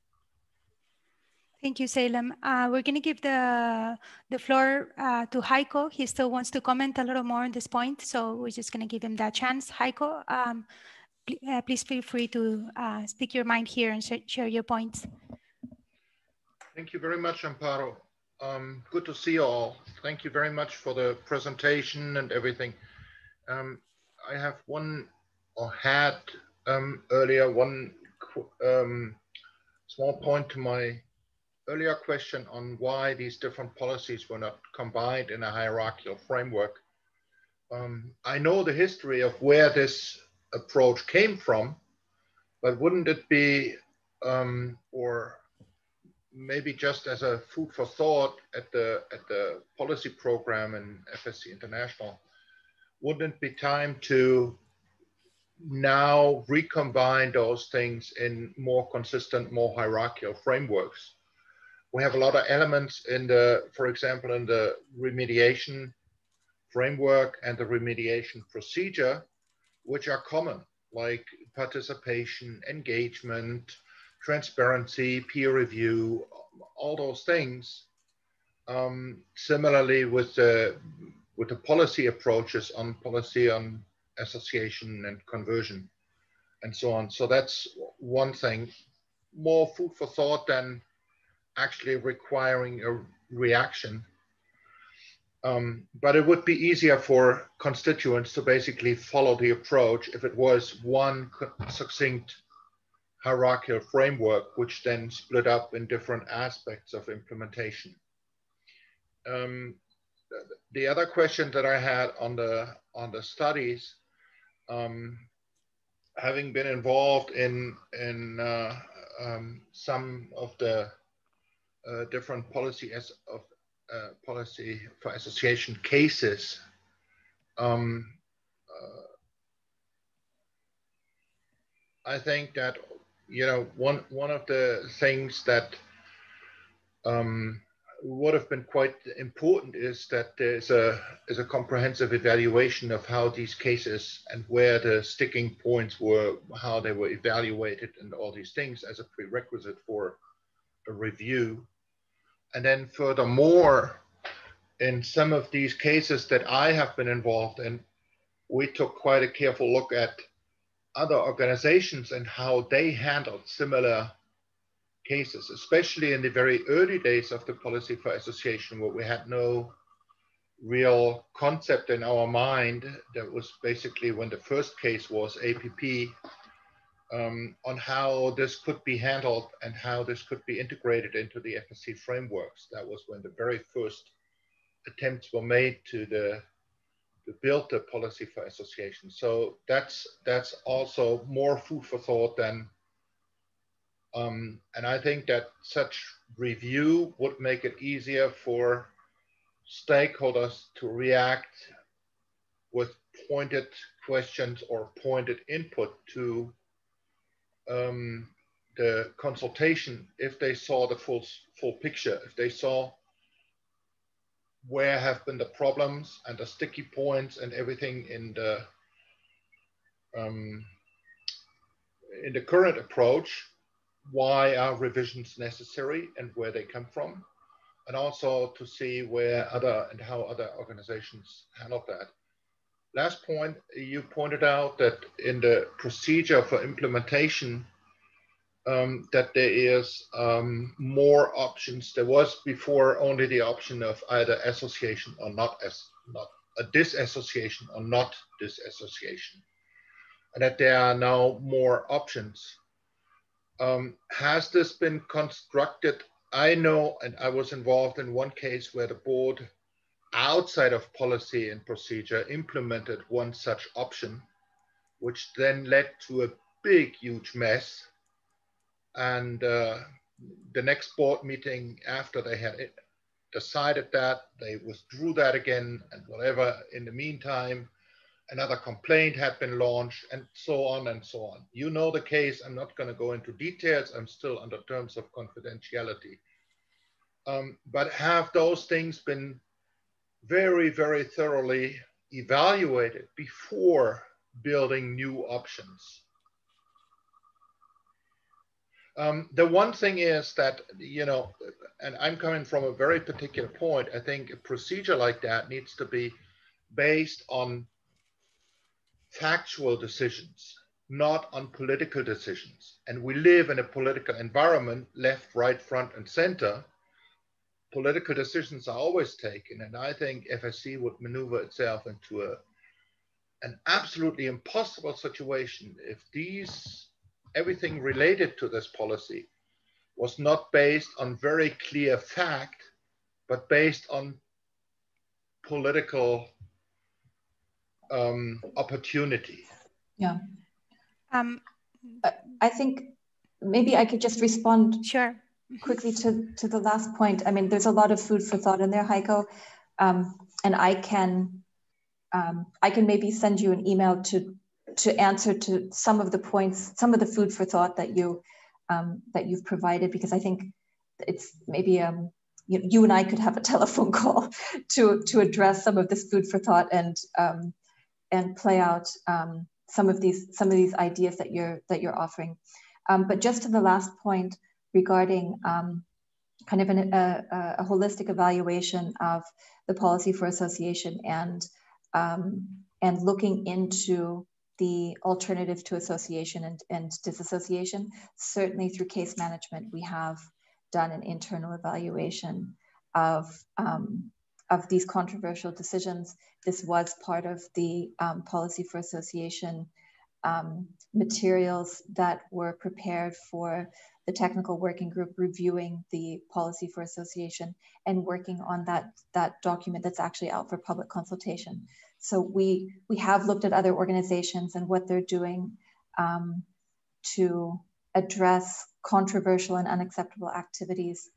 Thank you, Salem. Uh, we're going to give the, the floor uh, to Heiko. He still wants to comment a little more on this point, so we're just going to give him that chance. Heiko, um, pl uh, please feel free to uh, speak your mind here and sh share your points. Thank you very much, Amparo. Um, good to see you all. Thank you very much for the presentation and everything. Um, I have one, or had um, earlier, one um, small point to my earlier question on why these different policies were not combined in a hierarchical framework. Um, I know the history of where this approach came from, but wouldn't it be, um, or maybe just as a food for thought at the at the policy program in FSC International, wouldn't it be time to now recombine those things in more consistent, more hierarchical frameworks? we have a lot of elements in the, for example, in the remediation framework and the remediation procedure, which are common, like participation, engagement, transparency, peer review, all those things. Um, similarly, with the with the policy approaches on policy on association and conversion, and so on. So that's one thing. More food for thought than actually requiring a reaction. Um, but it would be easier for constituents to basically follow the approach if it was one succinct hierarchical framework, which then split up in different aspects of implementation. Um, the other question that I had on the on the studies, um, having been involved in in uh, um, some of the uh, different policy as of uh, policy for association cases. Um, uh, I think that you know one one of the things that um, would have been quite important is that there's a is a comprehensive evaluation of how these cases and where the sticking points were, how they were evaluated, and all these things as a prerequisite for a review. And then furthermore, in some of these cases that I have been involved in, we took quite a careful look at other organizations and how they handled similar cases, especially in the very early days of the policy for association where we had no real concept in our mind. That was basically when the first case was APP um, on how this could be handled and how this could be integrated into the FSC frameworks. That was when the very first attempts were made to the to build the policy for association. So that's that's also more food for thought than um, and I think that such review would make it easier for stakeholders to react with pointed questions or pointed input to um, the consultation if they saw the full full picture, if they saw where have been the problems and the sticky points and everything in the um, in the current approach, why are revisions necessary and where they come from, and also to see where other and how other organizations handle that. Last point, you pointed out that in the procedure for implementation, um, that there is um, more options. There was before only the option of either association or not as not a disassociation or not disassociation, and that there are now more options. Um, has this been constructed? I know, and I was involved in one case where the board outside of policy and procedure implemented one such option, which then led to a big, huge mess And uh, the next board meeting after they had decided that, they withdrew that again and whatever. In the meantime, another complaint had been launched and so on and so on. You know the case. I'm not going to go into details. I'm still under terms of confidentiality. Um, but have those things been very, very thoroughly evaluated before building new options? Um, the one thing is that, you know, and I'm coming from a very particular point, I think a procedure like that needs to be based on factual decisions, not on political decisions. And we live in a political environment, left, right, front, and center. Political decisions are always taken. And I think FSC would maneuver itself into a, an absolutely impossible situation if these everything related to this policy was not based on very clear fact, but based on political um, opportunity. Yeah. Um, I think maybe I could just respond sure. quickly to, to the last point. I mean, there's a lot of food for thought in there, Heiko. Um, and I can um, I can maybe send you an email to to answer to some of the points, some of the food for thought that you um, that you've provided, because I think it's maybe um, you, you, and I could have a (laughs) telephone call to to address some of this food for thought and um, and play out um, some of these some of these ideas that you're that you're offering. Um, but just to the last point regarding um, kind of an, a, a, holistic evaluation of the policy for association and and looking into the alternative to association and, and disassociation. Certainly through case management, we have done an internal evaluation of, um, of these controversial decisions. This was part of the um, policy for association um, materials that were prepared for the technical working group reviewing the policy for association and working on that, that document that's actually out for public consultation. So we we have looked at other organizations and what they're doing um, to address controversial and unacceptable activities.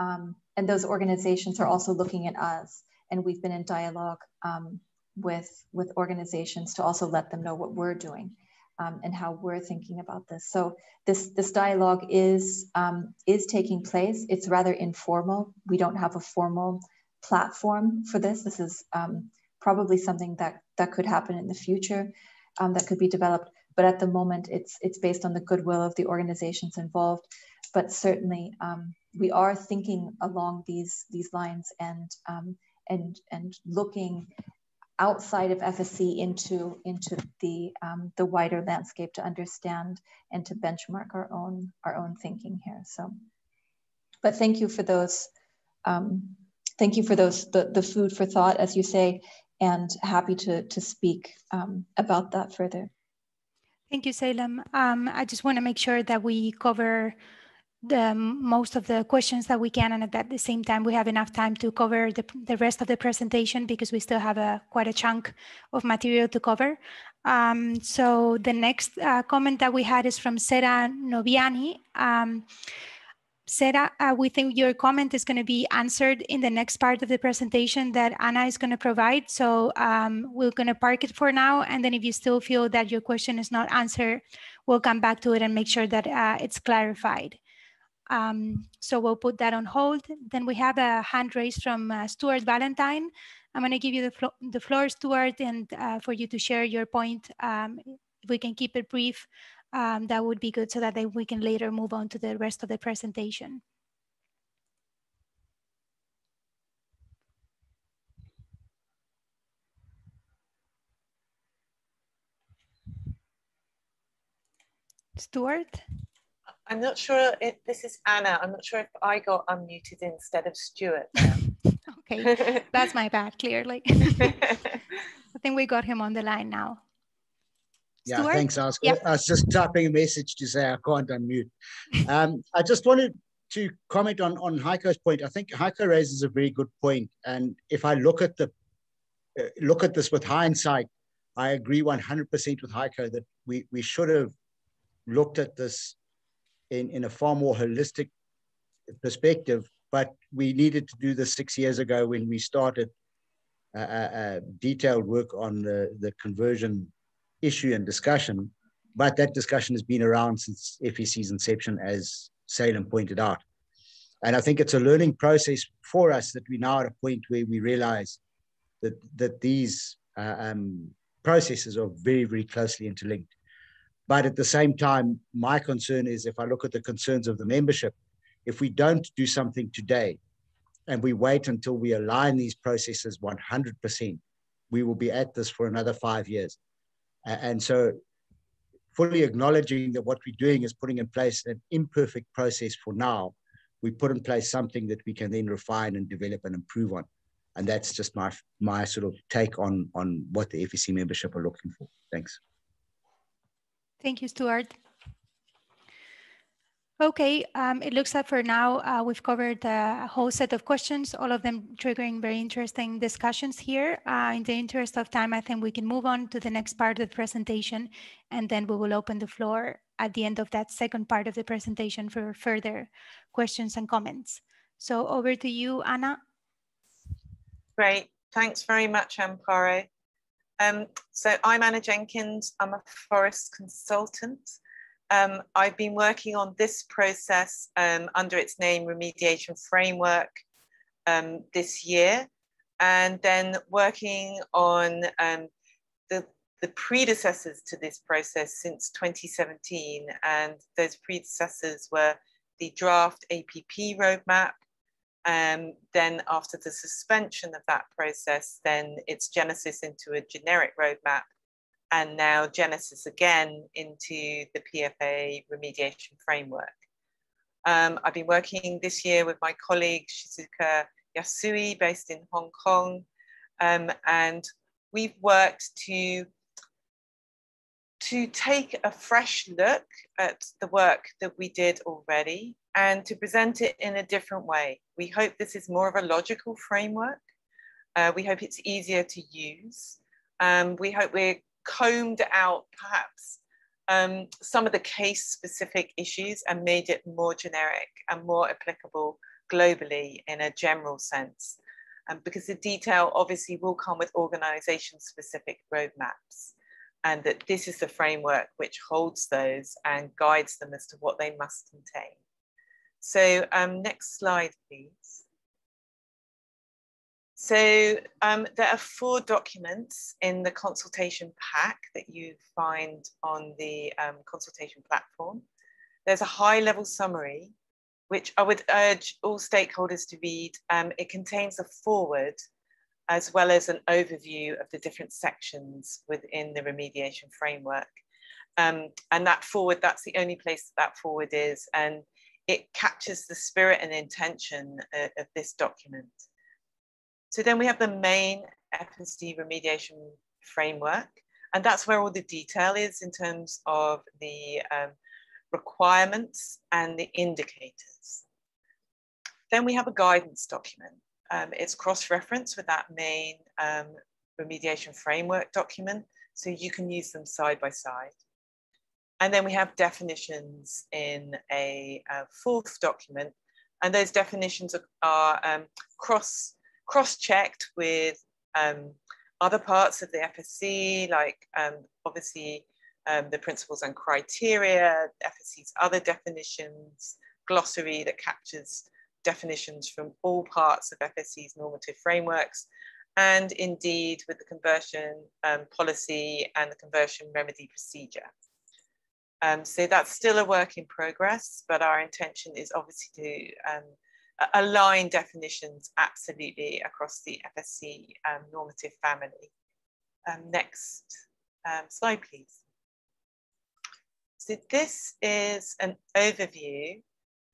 Um, and those organizations are also looking at us, and we've been in dialogue um, with with organizations to also let them know what we're doing um, and how we're thinking about this. So this this dialogue is um, is taking place. It's rather informal. We don't have a formal platform for this. This is um, probably something that that could happen in the future um, that could be developed but at the moment it's it's based on the goodwill of the organizations involved but certainly um, we are thinking along these these lines and um, and and looking outside of FSC into into the um, the wider landscape to understand and to benchmark our own our own thinking here so but thank you for those um, thank you for those the, the food for thought as you say and happy to, to speak um, about that further. Thank you, Salem. Um, I just want to make sure that we cover the most of the questions that we can, and at the same time, we have enough time to cover the, the rest of the presentation because we still have a quite a chunk of material to cover. Um, so the next uh, comment that we had is from Sera Noviani. Um, uh, we think your comment is going to be answered in the next part of the presentation that Anna is going to provide. So um, we're going to park it for now. And then if you still feel that your question is not answered, we'll come back to it and make sure that uh, it's clarified. Um, so we'll put that on hold. Then we have a hand raised from uh, Stuart Valentine. I'm going to give you the, flo the floor, Stuart, and uh, for you to share your point. Um, if we can keep it brief, um, that would be good so that we can later move on to the rest of the presentation. Stuart? I'm not sure if this is Anna. I'm not sure if I got unmuted instead of Stuart. (laughs) okay, (laughs) that's my bad, clearly. (laughs) I think we got him on the line now. Yeah, Stuart? thanks. I was, yep. I was just typing a message to say I can't unmute. Um, I just wanted to comment on, on Heiko's point. I think Heiko raises a very good point. And if I look at the uh, look at this with hindsight, I agree 100% with Heiko that we, we should have looked at this in, in a far more holistic perspective. But we needed to do this six years ago when we started uh, uh, uh detailed work on the, the conversion issue and discussion. But that discussion has been around since FSC's inception, as Salem pointed out. And I think it's a learning process for us that we're now at a point where we realize that, that these uh, um, processes are very, very closely interlinked. But at the same time, my concern is if I look at the concerns of the membership, if we don't do something today and we wait until we align these processes 100%, we will be at this for another five years. And so, fully acknowledging that what we're doing is putting in place an imperfect process for now, we put in place something that we can then refine and develop and improve on. And that's just my my sort of take on on what the FSC membership are looking for. Thanks. Thank you, Stuart. Okay, um, it looks like for now uh, we've covered a whole set of questions, all of them triggering very interesting discussions here. Uh, in the interest of time, I think we can move on to the next part of the presentation, and then we will open the floor at the end of that second part of the presentation for further questions and comments. So over to you, Anna. Great, thanks very much, Amparo. Um, so I'm Anna Jenkins, I'm a forest consultant. Um, I've been working on this process um, under its name Remediation Framework um, this year, and then working on um, the, the predecessors to this process since 2017. And those predecessors were the draft APP roadmap. Um, then after the suspension of that process, then its genesis into a generic roadmap and now Genesis again into the PFA remediation framework. Um, I've been working this year with my colleague Shizuka Yasui based in Hong Kong um, and we've worked to to take a fresh look at the work that we did already and to present it in a different way. We hope this is more of a logical framework. Uh, we hope it's easier to use. Um, we hope we're combed out perhaps um, some of the case specific issues and made it more generic and more applicable globally in a general sense. Um, because the detail obviously will come with organization specific roadmaps and that this is the framework which holds those and guides them as to what they must contain. So um, next slide, please. So um, there are four documents in the consultation pack that you find on the um, consultation platform. There's a high level summary, which I would urge all stakeholders to read. Um, it contains a foreword as well as an overview of the different sections within the remediation framework. Um, and that foreword that's the only place that, that foreword is. And it captures the spirit and intention uh, of this document. So then we have the main FSC remediation framework, and that's where all the detail is in terms of the um, requirements and the indicators. Then we have a guidance document. Um, it's cross-referenced with that main um, remediation framework document, so you can use them side by side. And then we have definitions in a, a fourth document, and those definitions are, are um, cross cross-checked with um, other parts of the FSC, like um, obviously um, the principles and criteria, FSC's other definitions, glossary that captures definitions from all parts of FSC's normative frameworks, and indeed with the conversion um, policy and the conversion remedy procedure. Um, so that's still a work in progress, but our intention is obviously to um, align definitions absolutely across the FSC um, normative family. Um, next um, slide, please. So this is an overview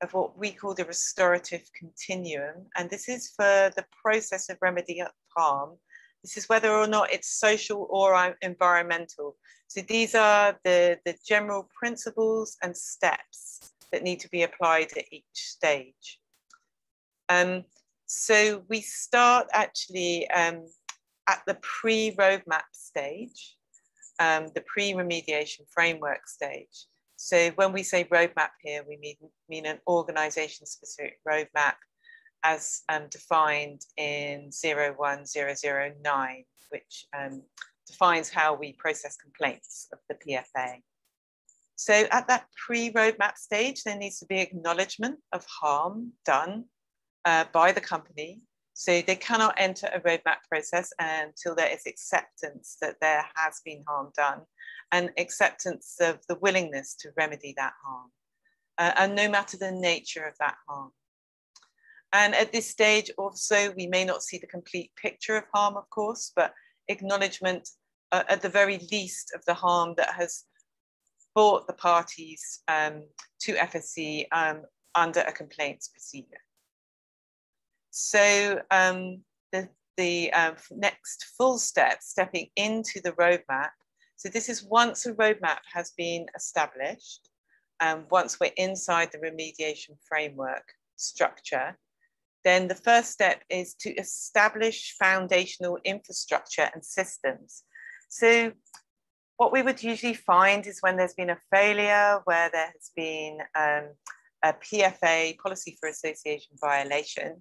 of what we call the restorative continuum. And this is for the process of remedy harm. This is whether or not it's social or environmental. So these are the, the general principles and steps that need to be applied at each stage. Um, so we start actually um, at the pre-roadmap stage, um, the pre-remediation framework stage. So when we say roadmap here, we mean, mean an organization specific roadmap as um, defined in 01009, which um, defines how we process complaints of the PFA. So at that pre-roadmap stage, there needs to be acknowledgement of harm done uh, by the company. So they cannot enter a roadmap process until there is acceptance that there has been harm done and acceptance of the willingness to remedy that harm. Uh, and no matter the nature of that harm. And at this stage also, we may not see the complete picture of harm, of course, but acknowledgement uh, at the very least of the harm that has brought the parties um, to FSC um, under a complaints procedure. So um, the, the um, next full step, stepping into the roadmap. So this is once a roadmap has been established, and once we're inside the remediation framework structure, then the first step is to establish foundational infrastructure and systems. So what we would usually find is when there's been a failure, where there has been um, a PFA, policy for association violation,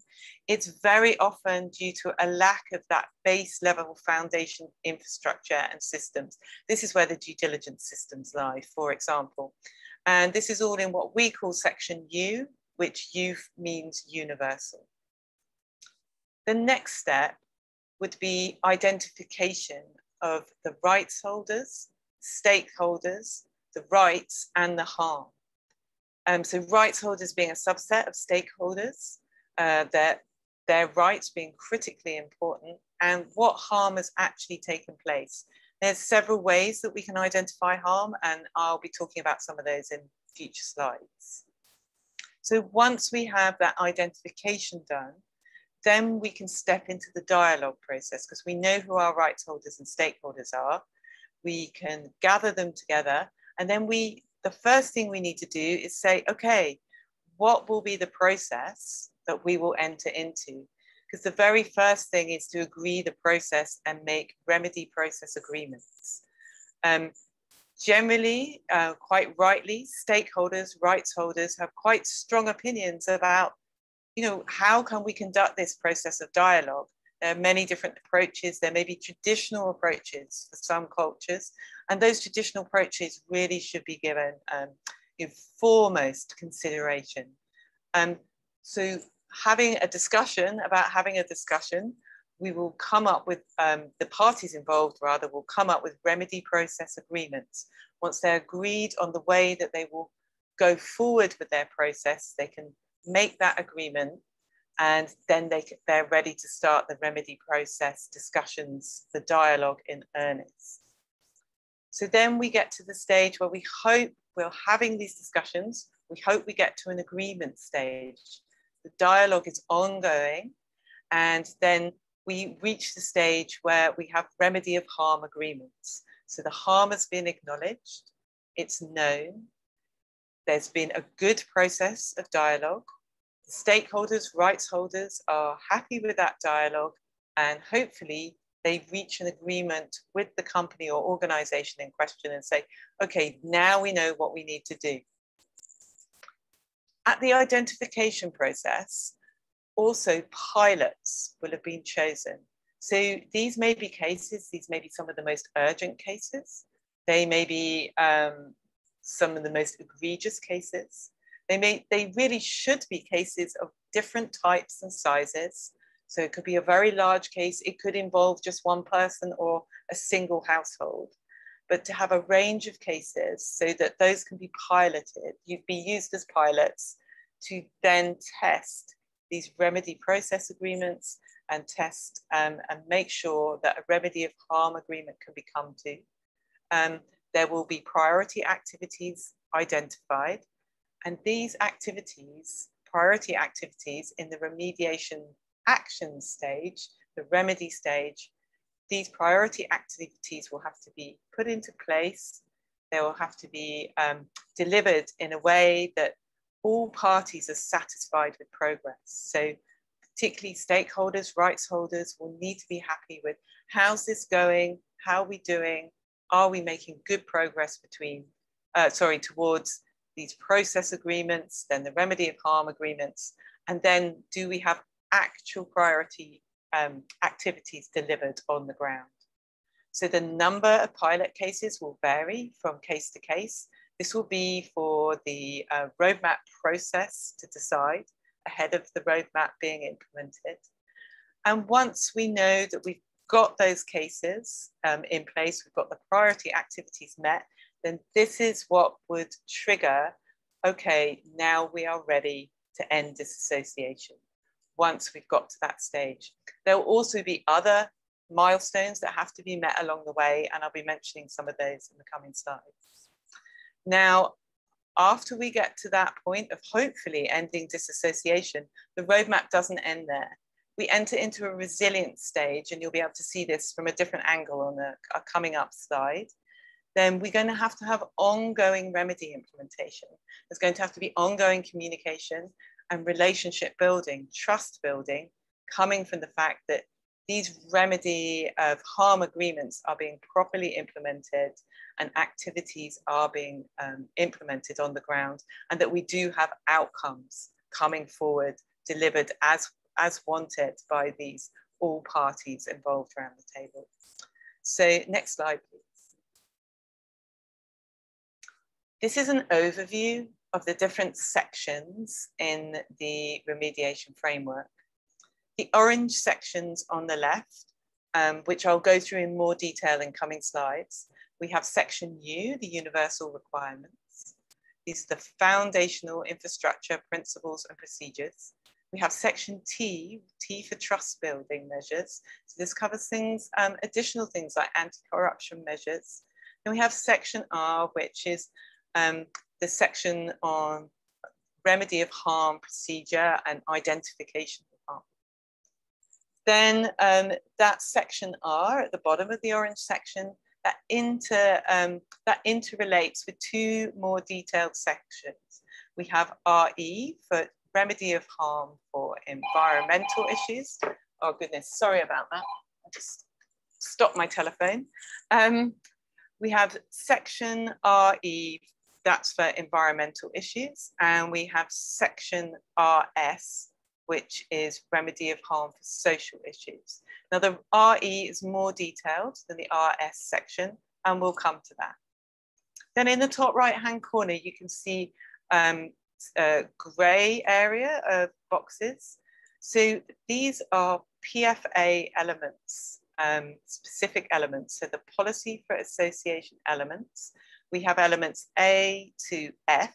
it's very often due to a lack of that base level foundation infrastructure and systems. This is where the due diligence systems lie, for example. And this is all in what we call section U, which U means universal. The next step would be identification of the rights holders, stakeholders, the rights and the harm. Um, so rights holders being a subset of stakeholders, uh, their, their rights being critically important and what harm has actually taken place. There's several ways that we can identify harm and I'll be talking about some of those in future slides. So once we have that identification done, then we can step into the dialogue process because we know who our rights holders and stakeholders are. We can gather them together and then we the first thing we need to do is say, okay, what will be the process that we will enter into? Because the very first thing is to agree the process and make remedy process agreements. Um, generally, uh, quite rightly, stakeholders, rights holders have quite strong opinions about, you know, how can we conduct this process of dialogue? There are many different approaches. There may be traditional approaches for some cultures, and those traditional approaches really should be given um, foremost consideration. Um, so having a discussion about having a discussion, we will come up with, um, the parties involved rather, will come up with remedy process agreements. Once they're agreed on the way that they will go forward with their process, they can make that agreement and then they, they're ready to start the remedy process discussions, the dialogue in earnest. So then we get to the stage where we hope we're having these discussions. We hope we get to an agreement stage. The dialogue is ongoing. And then we reach the stage where we have remedy of harm agreements. So the harm has been acknowledged, it's known, there's been a good process of dialogue. The stakeholders, rights holders are happy with that dialogue, and hopefully they reach an agreement with the company or organization in question and say, okay, now we know what we need to do. At the identification process, also pilots will have been chosen. So these may be cases, these may be some of the most urgent cases. They may be um, some of the most egregious cases. They, may, they really should be cases of different types and sizes so it could be a very large case. It could involve just one person or a single household. But to have a range of cases so that those can be piloted, you'd be used as pilots to then test these remedy process agreements and test um, and make sure that a remedy of harm agreement can be come to. Um, there will be priority activities identified. And these activities, priority activities in the remediation action stage, the remedy stage, these priority activities will have to be put into place. They will have to be um, delivered in a way that all parties are satisfied with progress. So particularly stakeholders, rights holders will need to be happy with how's this going? How are we doing? Are we making good progress between uh, sorry, towards these process agreements, then the remedy of harm agreements, and then do we have actual priority um, activities delivered on the ground? So the number of pilot cases will vary from case to case. This will be for the uh, roadmap process to decide ahead of the roadmap being implemented. And once we know that we've got those cases um, in place, we've got the priority activities met, then this is what would trigger, okay, now we are ready to end disassociation once we've got to that stage. There will also be other milestones that have to be met along the way, and I'll be mentioning some of those in the coming slides. Now, after we get to that point of hopefully ending disassociation, the roadmap doesn't end there. We enter into a resilience stage, and you'll be able to see this from a different angle on a, a coming up slide. Then we're going to have to have ongoing remedy implementation. There's going to have to be ongoing communication and relationship building, trust building, coming from the fact that these remedy of harm agreements are being properly implemented and activities are being um, implemented on the ground and that we do have outcomes coming forward delivered as, as wanted by these all parties involved around the table. So next slide, please. This is an overview of the different sections in the remediation framework. The orange sections on the left, um, which I'll go through in more detail in coming slides, we have section U, the universal requirements. These are the foundational infrastructure principles and procedures. We have section T, T for trust building measures. So this covers things, um, additional things like anti-corruption measures. Then we have section R, which is um, the section on remedy of harm procedure and identification. Then um, that section R at the bottom of the orange section that inter um, that interrelates with two more detailed sections. We have RE for remedy of harm for environmental issues. Oh goodness, sorry about that. I just stopped my telephone. Um, we have section RE, that's for environmental issues. And we have section RS, which is remedy of harm for social issues. Now the RE is more detailed than the RS section, and we'll come to that. Then in the top right-hand corner, you can see um, a gray area of boxes. So these are PFA elements, um, specific elements. So the policy for association elements. We have elements A to F,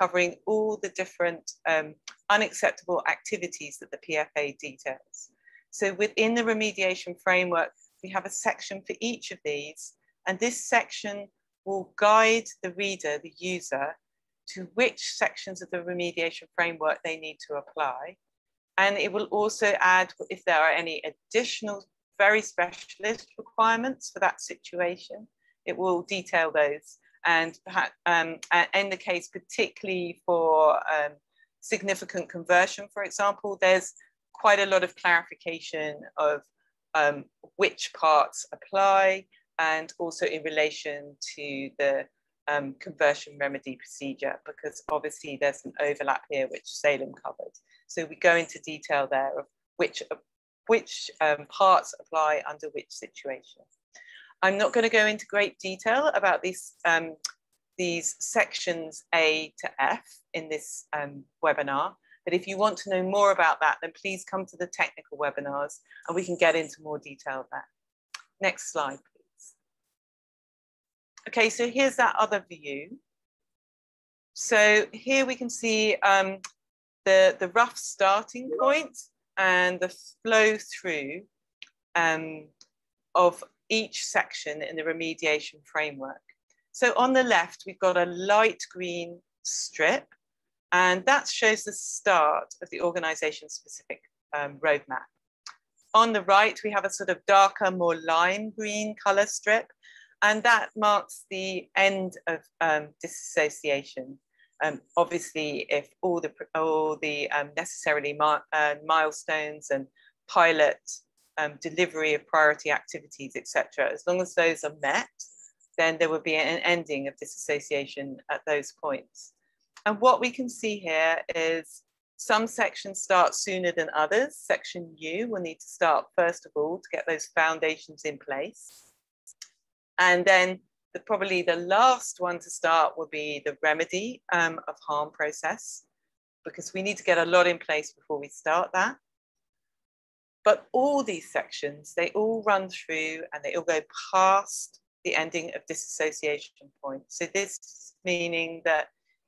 covering all the different um, unacceptable activities that the PFA details. So within the remediation framework, we have a section for each of these, and this section will guide the reader, the user, to which sections of the remediation framework they need to apply. And it will also add if there are any additional very specialist requirements for that situation, it will detail those. And um, in the case, particularly for um, significant conversion, for example, there's quite a lot of clarification of um, which parts apply and also in relation to the um, conversion remedy procedure, because obviously there's an overlap here, which Salem covered. So we go into detail there of which, which um, parts apply under which situation. I'm not going to go into great detail about these, um, these sections A to F in this um, webinar, but if you want to know more about that, then please come to the technical webinars and we can get into more detail of that. Next slide, please. Okay, so here's that other view. So here we can see um, the, the rough starting point and the flow through um, of each section in the remediation framework. So on the left, we've got a light green strip and that shows the start of the organization specific um, roadmap. On the right, we have a sort of darker, more lime green color strip, and that marks the end of um, disassociation. Um, obviously, if all the, all the um, necessarily uh, milestones and pilot um, delivery of priority activities, etc., as long as those are met, then there would be an ending of disassociation at those points. And what we can see here is some sections start sooner than others. Section U will need to start first of all to get those foundations in place. And then the, probably the last one to start will be the remedy um, of harm process, because we need to get a lot in place before we start that. But all these sections, they all run through and they all go past the ending of disassociation point. So this meaning that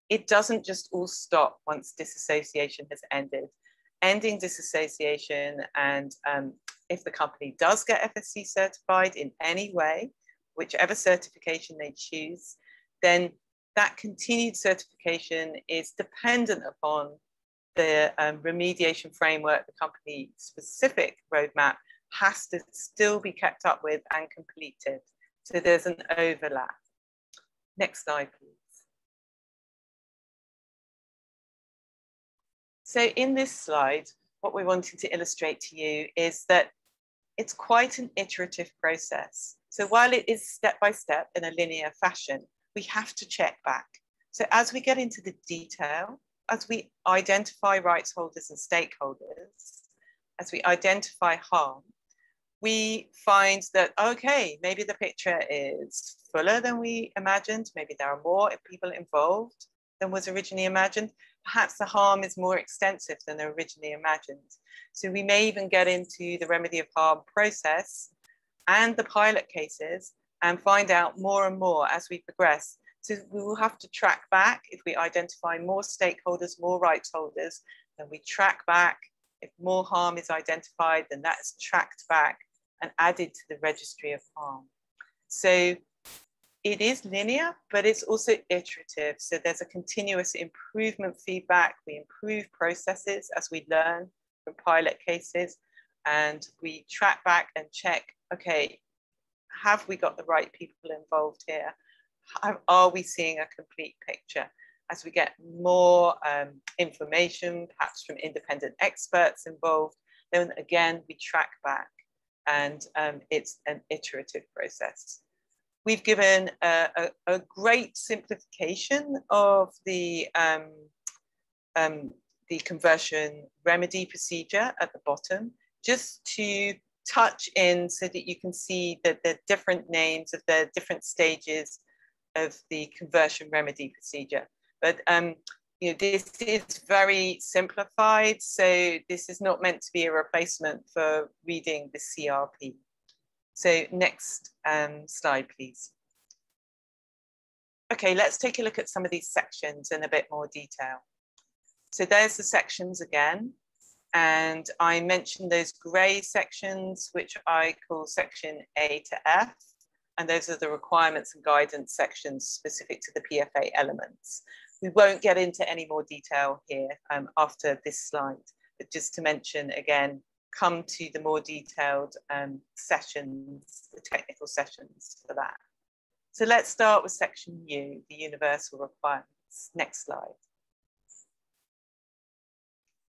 it doesn't just all stop once disassociation has ended. Ending disassociation and um, if the company does get FSC certified in any way, whichever certification they choose, then that continued certification is dependent upon the um, remediation framework, the company specific roadmap has to still be kept up with and completed. So there's an overlap. Next slide, please. So in this slide, what we're wanting to illustrate to you is that it's quite an iterative process. So while it is step by step in a linear fashion, we have to check back. So as we get into the detail, as we identify rights holders and stakeholders, as we identify harm, we find that, okay, maybe the picture is fuller than we imagined. Maybe there are more people involved than was originally imagined perhaps the harm is more extensive than originally imagined. So we may even get into the remedy of harm process and the pilot cases and find out more and more as we progress. So we will have to track back if we identify more stakeholders, more rights holders, then we track back. If more harm is identified, then that's tracked back and added to the registry of harm. So it is linear, but it's also iterative. So there's a continuous improvement feedback. We improve processes as we learn from pilot cases and we track back and check, okay, have we got the right people involved here? Are we seeing a complete picture? As we get more um, information, perhaps from independent experts involved, then again, we track back and um, it's an iterative process. We've given a, a, a great simplification of the, um, um, the conversion remedy procedure at the bottom, just to touch in so that you can see that the different names of the different stages of the conversion remedy procedure. But um, you know, this is very simplified, so this is not meant to be a replacement for reading the CRP. So next um, slide, please. Okay, let's take a look at some of these sections in a bit more detail. So there's the sections again. And I mentioned those gray sections, which I call section A to F. And those are the requirements and guidance sections specific to the PFA elements. We won't get into any more detail here um, after this slide, but just to mention again, come to the more detailed um, sessions, the technical sessions for that. So let's start with section U, the universal requirements. Next slide.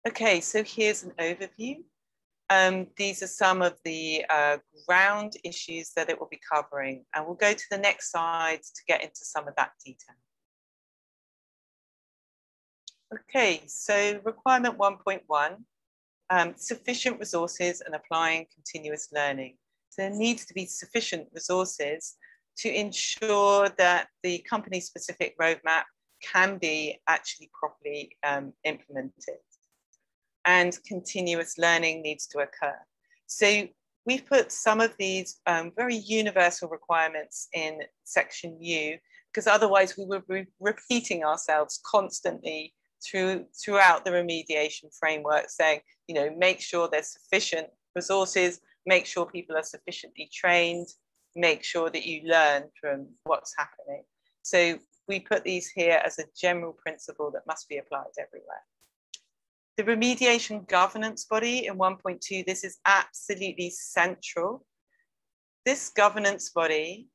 Okay, so here's an overview. Um, these are some of the uh, ground issues that it will be covering, and we'll go to the next slide to get into some of that detail. Okay, so requirement 1.1 um, sufficient resources and applying continuous learning. So there needs to be sufficient resources to ensure that the company specific roadmap can be actually properly um, implemented. And continuous learning needs to occur. So we've put some of these um, very universal requirements in section U, because otherwise we would be repeating ourselves constantly through, throughout the remediation framework saying, you know, make sure there's sufficient resources, make sure people are sufficiently trained, make sure that you learn from what's happening. So we put these here as a general principle that must be applied everywhere. The remediation governance body in 1.2, this is absolutely central. This governance body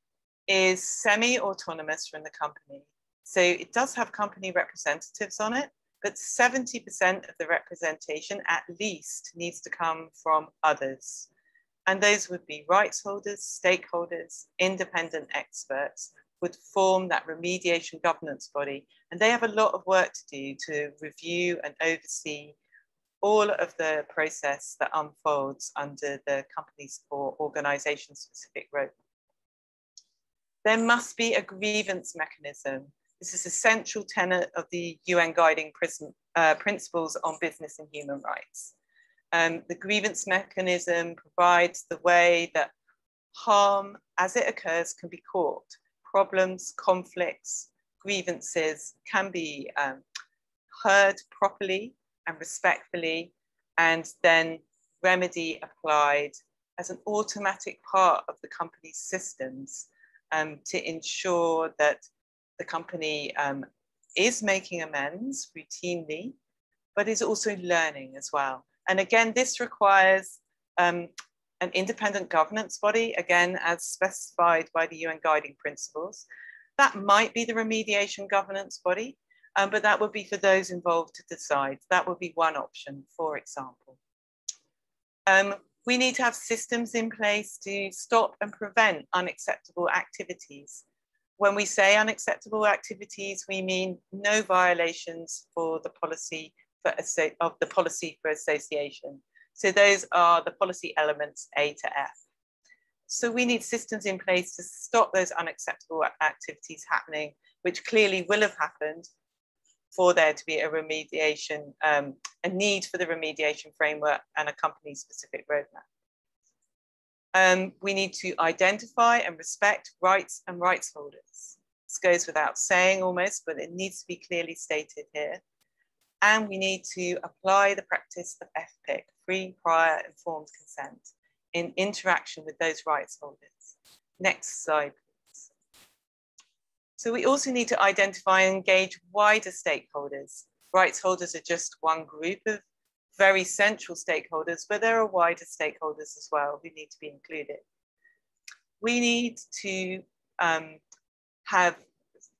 is semi-autonomous from the company. So it does have company representatives on it, but 70% of the representation at least needs to come from others. And those would be rights holders, stakeholders, independent experts would form that remediation governance body. And they have a lot of work to do to review and oversee all of the process that unfolds under the company's or organization specific roadmap. There must be a grievance mechanism. This is a central tenet of the UN guiding uh, principles on business and human rights. Um, the grievance mechanism provides the way that harm as it occurs can be caught. Problems, conflicts, grievances can be um, heard properly and respectfully, and then remedy applied as an automatic part of the company's systems um, to ensure that the company um, is making amends routinely, but is also learning as well. And again, this requires um, an independent governance body, again, as specified by the UN guiding principles. That might be the remediation governance body, um, but that would be for those involved to decide. That would be one option, for example. Um, we need to have systems in place to stop and prevent unacceptable activities. When we say unacceptable activities, we mean no violations for the policy for of the policy for association. So those are the policy elements A to F. So we need systems in place to stop those unacceptable activities happening, which clearly will have happened for there to be a remediation, um, a need for the remediation framework and a company specific roadmap. Um, we need to identify and respect rights and rights holders. This goes without saying almost, but it needs to be clearly stated here. And we need to apply the practice of FPIC, free, prior, informed consent, in interaction with those rights holders. Next slide, please. so we also need to identify and engage wider stakeholders. Rights holders are just one group of very central stakeholders, but there are wider stakeholders as well who need to be included. We need to um, have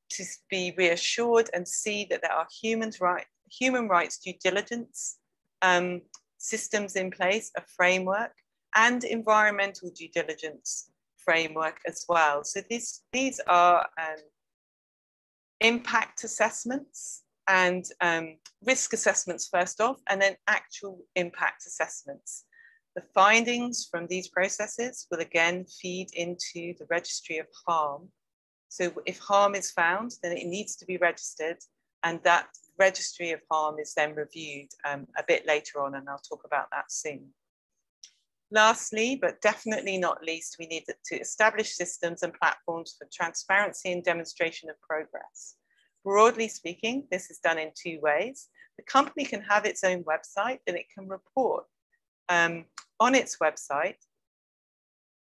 to be reassured and see that there are human, right, human rights due diligence um, systems in place, a framework, and environmental due diligence framework as well. So this, these are um, impact assessments and um, risk assessments first off, and then actual impact assessments. The findings from these processes will again feed into the registry of harm. So if harm is found, then it needs to be registered and that registry of harm is then reviewed um, a bit later on and I'll talk about that soon. Lastly, but definitely not least, we need to establish systems and platforms for transparency and demonstration of progress. Broadly speaking, this is done in two ways. The company can have its own website and it can report um, on its website,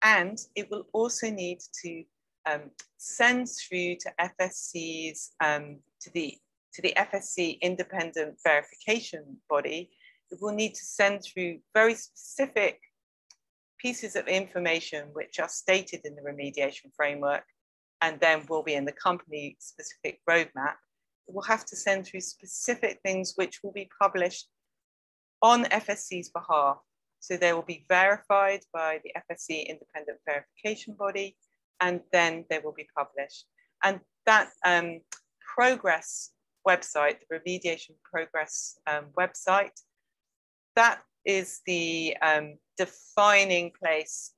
and it will also need to um, send through to FSC's um, to the to the FSC independent verification body. Will need to send through very specific pieces of information which are stated in the remediation framework and then will be in the company specific roadmap. We'll have to send through specific things which will be published on FSC's behalf. So they will be verified by the FSC independent verification body, and then they will be published. And that um, progress website, the remediation progress um, website, that is the um, defining place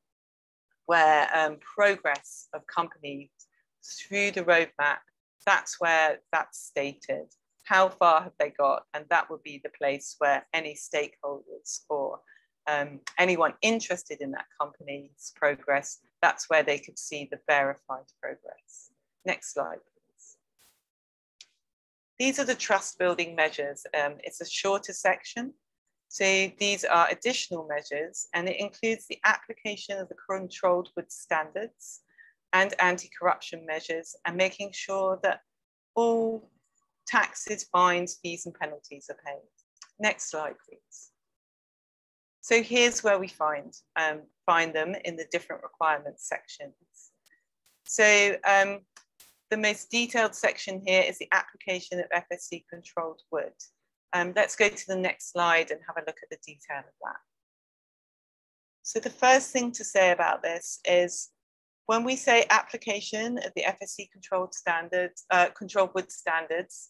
where um, progress of companies through the roadmap, that's where that's stated. How far have they got? And that would be the place where any stakeholders or um, anyone interested in that company's progress, that's where they could see the verified progress. Next slide. These are the trust building measures. Um, it's a shorter section, so these are additional measures and it includes the application of the controlled wood standards and anti-corruption measures and making sure that all taxes, fines, fees and penalties are paid. Next slide, please. So here's where we find, um, find them in the different requirements sections. So um, the most detailed section here is the application of FSC controlled wood. Um, let's go to the next slide and have a look at the detail of that. So the first thing to say about this is when we say application of the FSC controlled standards, uh, controlled wood standards,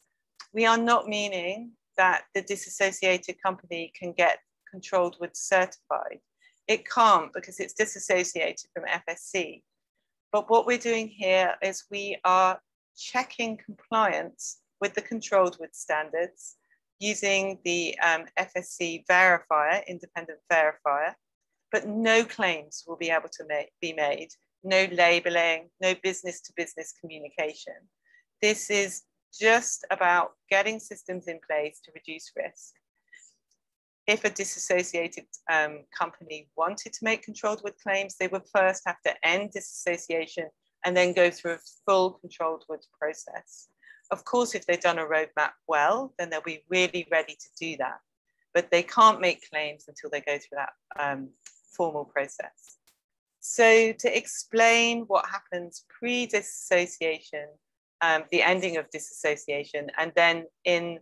we are not meaning that the disassociated company can get controlled wood certified. It can't because it's disassociated from FSC. But what we're doing here is we are checking compliance with the controlled wood standards using the um, FSC verifier, independent verifier, but no claims will be able to be made, no labeling, no business to business communication. This is just about getting systems in place to reduce risk. If a disassociated um, company wanted to make controlled wood claims, they would first have to end disassociation and then go through a full controlled wood process. Of course, if they've done a roadmap well, then they'll be really ready to do that. But they can't make claims until they go through that um, formal process. So to explain what happens pre-disassociation, um, the ending of disassociation, and then in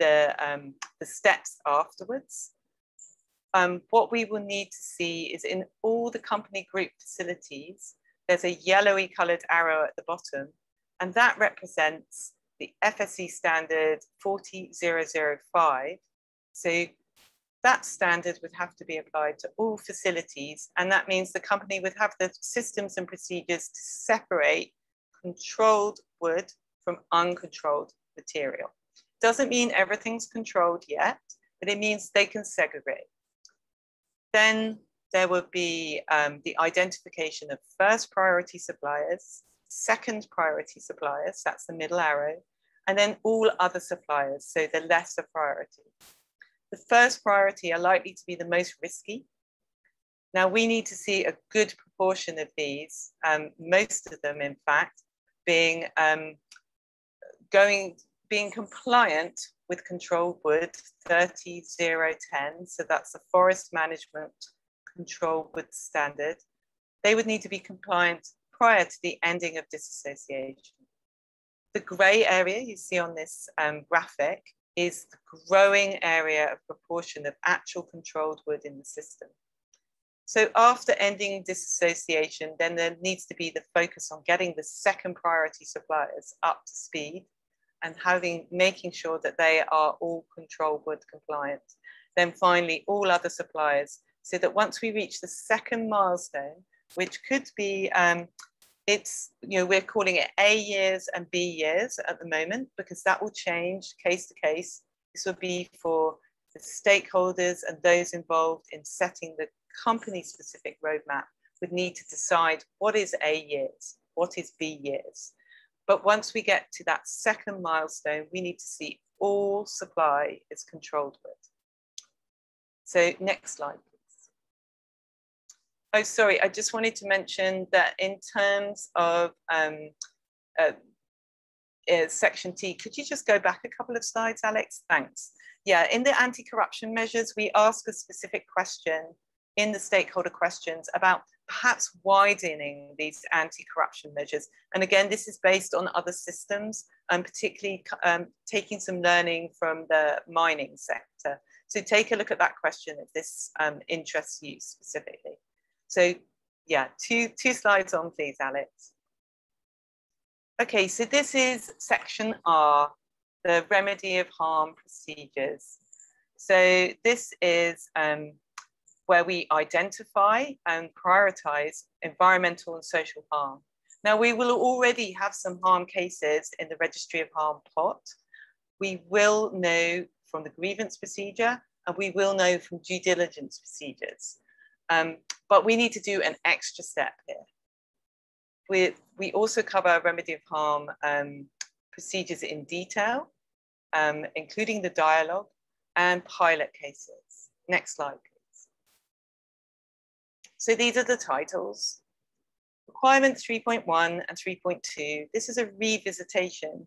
the, um, the steps afterwards, um, what we will need to see is in all the company group facilities, there's a yellowy colored arrow at the bottom, and that represents the FSC standard 40005. So that standard would have to be applied to all facilities. And that means the company would have the systems and procedures to separate controlled wood from uncontrolled material. Doesn't mean everything's controlled yet, but it means they can segregate. Then there would be um, the identification of first priority suppliers, second priority suppliers, that's the middle arrow, and then all other suppliers, so the lesser priority. The first priority are likely to be the most risky. Now we need to see a good proportion of these, um, most of them in fact, being um, going being compliant with control wood 30010, so that's the forest management control wood standard. They would need to be compliant prior to the ending of disassociation. The gray area you see on this um, graphic is the growing area of proportion of actual controlled wood in the system. So after ending disassociation, then there needs to be the focus on getting the second priority suppliers up to speed and having making sure that they are all control wood compliant. Then finally, all other suppliers, so that once we reach the second milestone, which could be um, it's, you know, we're calling it A years and B years at the moment because that will change case to case. This will be for the stakeholders and those involved in setting the company specific roadmap would need to decide what is A years, what is B years. But once we get to that second milestone, we need to see all supply is controlled wood. So next slide. Oh, sorry, I just wanted to mention that in terms of um, uh, uh, section T, could you just go back a couple of slides, Alex? Thanks. Yeah, in the anti-corruption measures, we ask a specific question in the stakeholder questions about perhaps widening these anti-corruption measures. And again, this is based on other systems, and particularly um, taking some learning from the mining sector. So take a look at that question if this um, interests you specifically. So yeah, two, two slides on please, Alex. Okay, so this is section R, the remedy of harm procedures. So this is um, where we identify and prioritize environmental and social harm. Now we will already have some harm cases in the registry of harm pot. We will know from the grievance procedure and we will know from due diligence procedures. Um, but we need to do an extra step here. We, we also cover remedy of harm um, procedures in detail, um, including the dialogue and pilot cases. Next slide. So these are the titles. Requirement 3.1 and 3.2. This is a revisitation,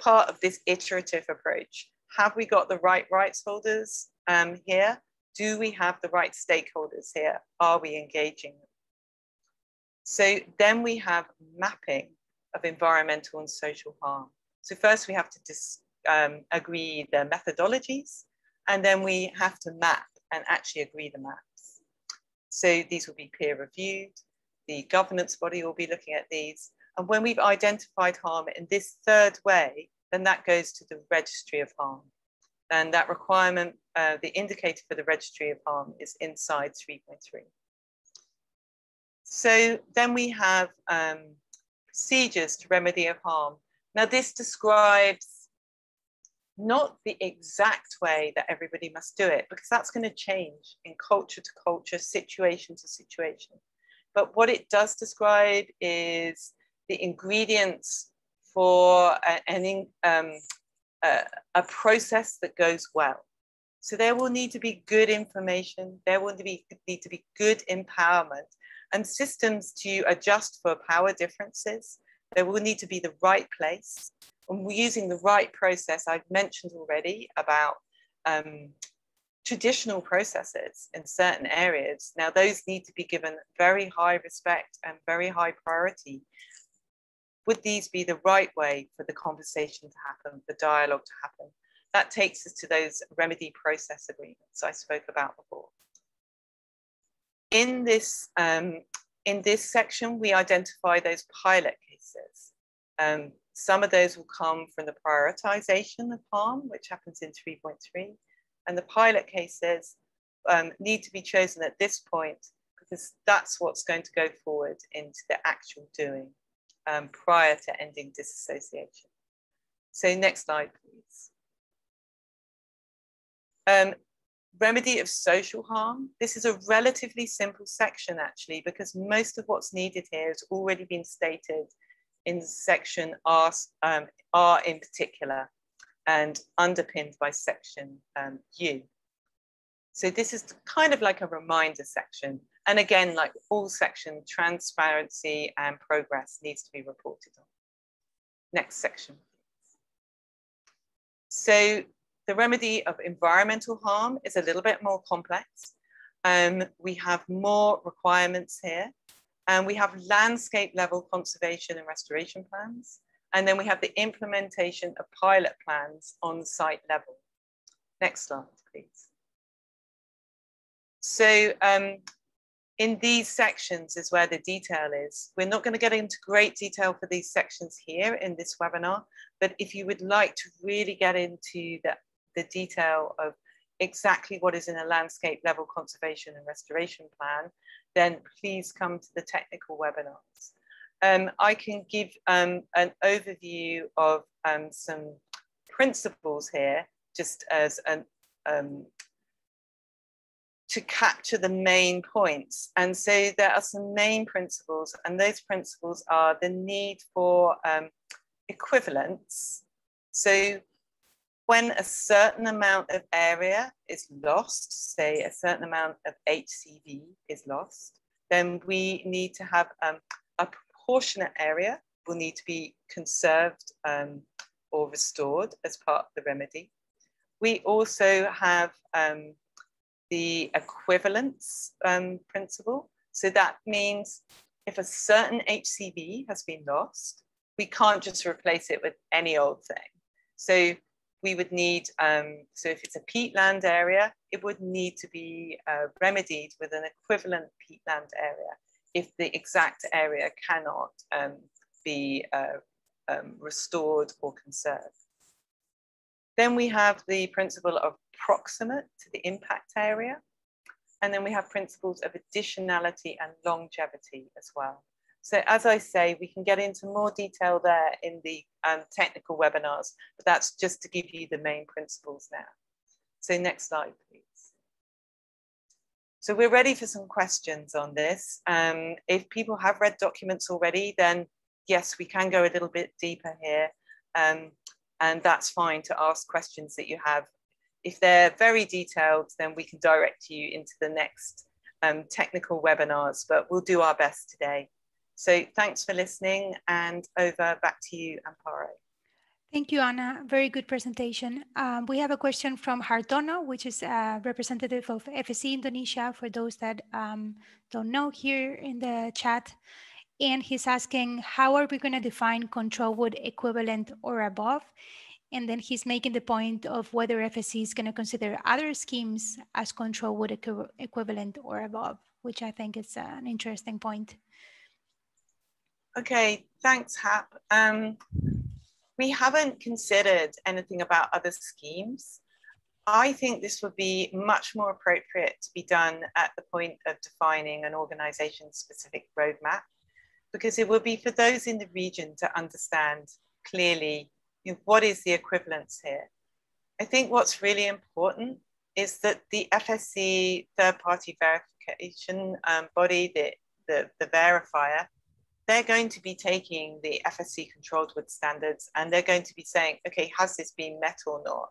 part of this iterative approach. Have we got the right rights holders um, here? do we have the right stakeholders here? Are we engaging them? So then we have mapping of environmental and social harm. So first we have to um, agree the methodologies, and then we have to map and actually agree the maps. So these will be peer reviewed. The governance body will be looking at these. And when we've identified harm in this third way, then that goes to the registry of harm. And that requirement, uh, the indicator for the registry of harm is inside 3.3. So then we have um, procedures to remedy of harm. Now this describes not the exact way that everybody must do it, because that's gonna change in culture to culture, situation to situation. But what it does describe is the ingredients for an, um, a, a process that goes well. So there will need to be good information, there will be, need to be good empowerment and systems to adjust for power differences. There will need to be the right place. And we're using the right process. I've mentioned already about um, traditional processes in certain areas. Now, those need to be given very high respect and very high priority. Would these be the right way for the conversation to happen, the dialogue to happen? That takes us to those remedy process agreements I spoke about before. In this, um, in this section, we identify those pilot cases. Um, some of those will come from the prioritization of harm, which happens in 3.3. And the pilot cases um, need to be chosen at this point because that's what's going to go forward into the actual doing um, prior to ending disassociation. So next slide, please. Um, remedy of social harm. This is a relatively simple section actually, because most of what's needed here has already been stated in section R, um, R in particular, and underpinned by section um, U. So this is kind of like a reminder section. And again, like all section, transparency and progress needs to be reported on. Next section. So the remedy of environmental harm is a little bit more complex. Um, we have more requirements here. And we have landscape level conservation and restoration plans. And then we have the implementation of pilot plans on site level. Next slide, please. So um, in these sections is where the detail is. We're not going to get into great detail for these sections here in this webinar, but if you would like to really get into the the detail of exactly what is in a landscape level conservation and restoration plan, then please come to the technical webinars. Um, I can give um, an overview of um, some principles here, just as an, um, to capture the main points. And so there are some main principles, and those principles are the need for um, equivalence. So when a certain amount of area is lost, say a certain amount of HCV is lost, then we need to have um, a proportionate area will need to be conserved um, or restored as part of the remedy. We also have um, the equivalence um, principle. So that means if a certain HCV has been lost, we can't just replace it with any old thing. So we would need, um, so if it's a peatland area, it would need to be uh, remedied with an equivalent peatland area if the exact area cannot um, be uh, um, restored or conserved. Then we have the principle of proximate to the impact area. And then we have principles of additionality and longevity as well. So as I say, we can get into more detail there in the um, technical webinars, but that's just to give you the main principles now. So next slide, please. So we're ready for some questions on this. Um, if people have read documents already, then yes, we can go a little bit deeper here. Um, and that's fine to ask questions that you have. If they're very detailed, then we can direct you into the next um, technical webinars, but we'll do our best today. So thanks for listening and over back to you, Amparo. Thank you, Anna. Very good presentation. Um, we have a question from Hartono, which is a representative of FSC Indonesia, for those that um, don't know here in the chat. And he's asking, how are we going to define control wood equivalent or above? And then he's making the point of whether FSC is going to consider other schemes as control wood equ equivalent or above, which I think is an interesting point. Okay, thanks, Hap. Um, we haven't considered anything about other schemes. I think this would be much more appropriate to be done at the point of defining an organization specific roadmap, because it would be for those in the region to understand clearly you know, what is the equivalence here. I think what's really important is that the FSC third party verification um, body, the, the, the verifier, they're going to be taking the FSC controlled wood standards and they're going to be saying, okay, has this been met or not?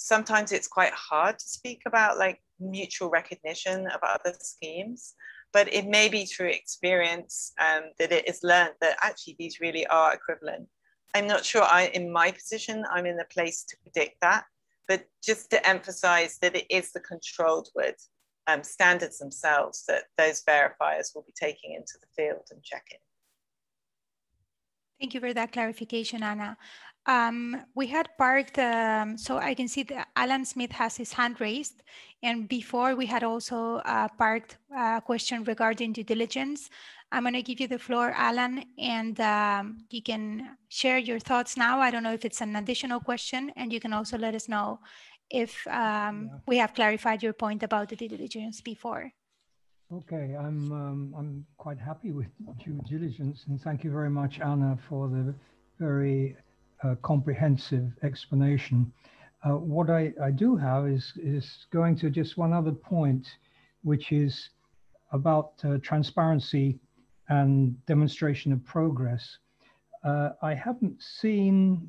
sometimes it's quite hard to speak about like mutual recognition of other schemes, but it may be through experience um, that it is learned that actually these really are equivalent. I'm not sure I, in my position, I'm in a place to predict that, but just to emphasize that it is the controlled wood um, standards themselves that those verifiers will be taking into the field and checking. Thank you for that clarification, Anna. Um, we had parked, um, so I can see that Alan Smith has his hand raised. And before we had also uh, parked a question regarding due diligence. I'm going to give you the floor, Alan, and um, you can share your thoughts now. I don't know if it's an additional question, and you can also let us know if um, yeah. we have clarified your point about the due diligence before. Okay, I'm um, I'm quite happy with due diligence, and thank you very much, Anna, for the very uh, comprehensive explanation. Uh, what I, I do have is, is going to just one other point, which is about uh, transparency and demonstration of progress. Uh, I haven't seen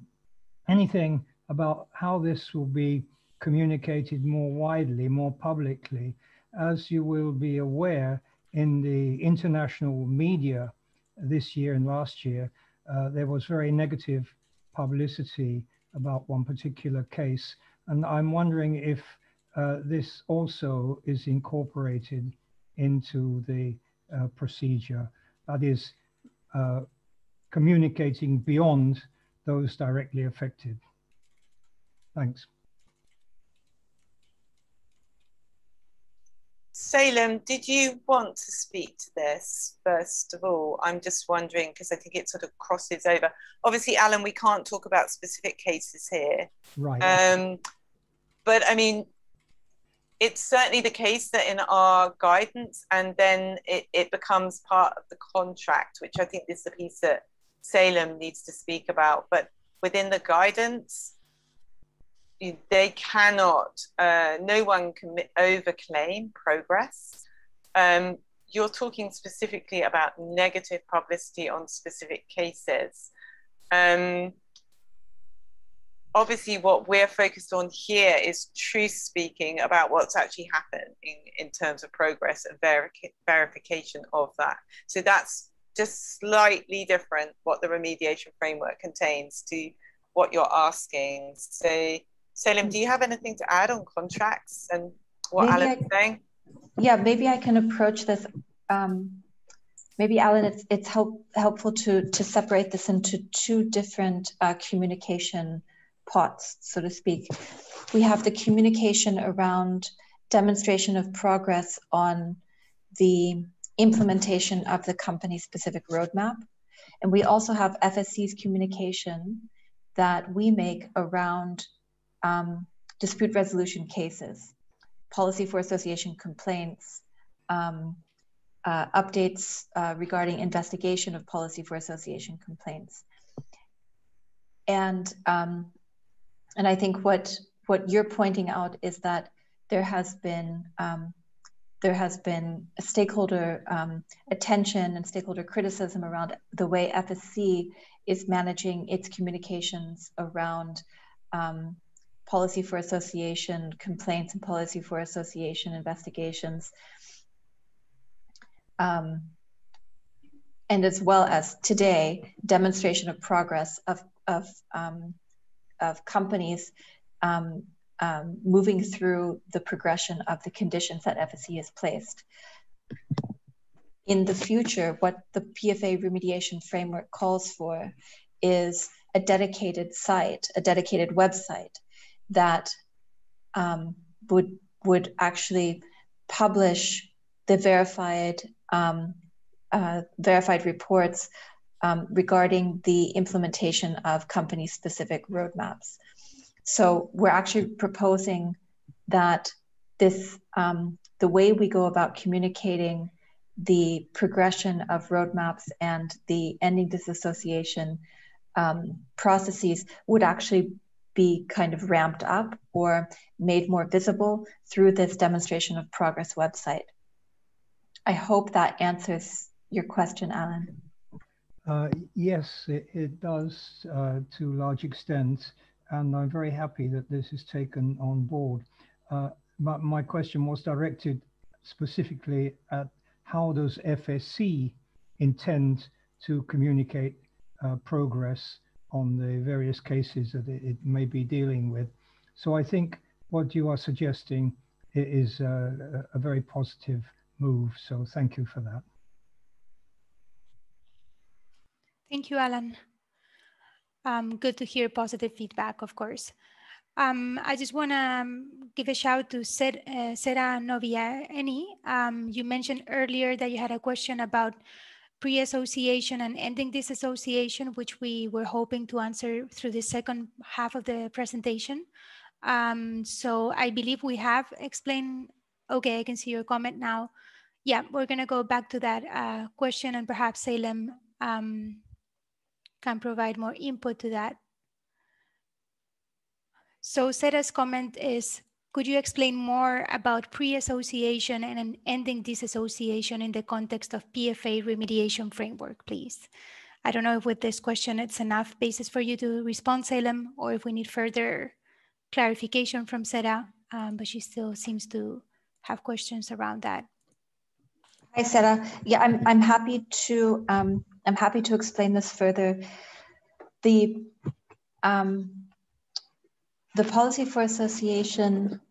anything about how this will be communicated more widely, more publicly. As you will be aware, in the international media this year and last year, uh, there was very negative publicity about one particular case. And I'm wondering if uh, this also is incorporated into the uh, procedure, that is, uh, communicating beyond those directly affected. Thanks. Salem, did you want to speak to this first of all? I'm just wondering because I think it sort of crosses over. Obviously, Alan, we can't talk about specific cases here. Right. Um, but I mean, it's certainly the case that in our guidance, and then it, it becomes part of the contract, which I think is the piece that Salem needs to speak about. But within the guidance, they cannot, uh, no one can overclaim progress. Um, you're talking specifically about negative publicity on specific cases. Um, obviously, what we're focused on here is truth speaking about what's actually happened in, terms of progress and verification of that. So that's just slightly different what the remediation framework contains to what you're asking. So Salem, do you have anything to add on contracts and what maybe Alan's I, saying? Yeah, maybe I can approach this. Um, maybe Alan, it's it's help, helpful to to separate this into two different uh, communication pots, so to speak. We have the communication around demonstration of progress on the implementation of the company specific roadmap. And we also have FSC's communication that we make around um, dispute resolution cases, policy for association complaints, um, uh, updates uh, regarding investigation of policy for association complaints. And, um, and I think what, what you're pointing out is that there has been um, there has been stakeholder um, attention and stakeholder criticism around the way FSC is managing its communications around um, policy for association complaints and policy for association investigations. Um, and as well as today, demonstration of progress of, of, um, of companies um, um moving through the progression of the conditions that FSC has placed. In the future, what the PFA remediation framework calls for is a dedicated site, a dedicated website that um, would would actually publish the verified um, uh, verified reports um, regarding the implementation of company specific roadmaps. So we're actually proposing that this um, the way we go about communicating the progression of roadmaps and the ending disassociation um, processes would actually be kind of ramped up or made more visible through this demonstration of progress website. I hope that answers your question, Alan. Uh, yes, it, it does uh, to a large extent, and I'm very happy that this is taken on board. Uh, but my question was directed specifically at how does FSC intend to communicate uh, progress on the various cases that it, it, may be dealing with. So I think what you are suggesting is a, a very positive move. So thank you for that. Thank you, Alan. Um, good to hear positive feedback, of course. Um, I just want to um, give a shout to uh, Sera Noviani. Um, you mentioned earlier that you had a question about pre-association and ending disassociation, which we were hoping to answer through the second half of the presentation. Um, so I believe we have explained, okay, I can see your comment now. Yeah, we're gonna go back to that uh, question and perhaps Salem um, can provide more input to that. So Sera's comment is, could you explain more about pre-association and ending disassociation in the context of PFA remediation framework, please? I don't know if with this question it's enough basis for you to respond, Salem, or if we need further clarification from Sera, um, but she still seems to have questions around that. Hi, Sera. Yeah, I'm, I'm happy to um, I'm happy to explain this further. The um, the policy for association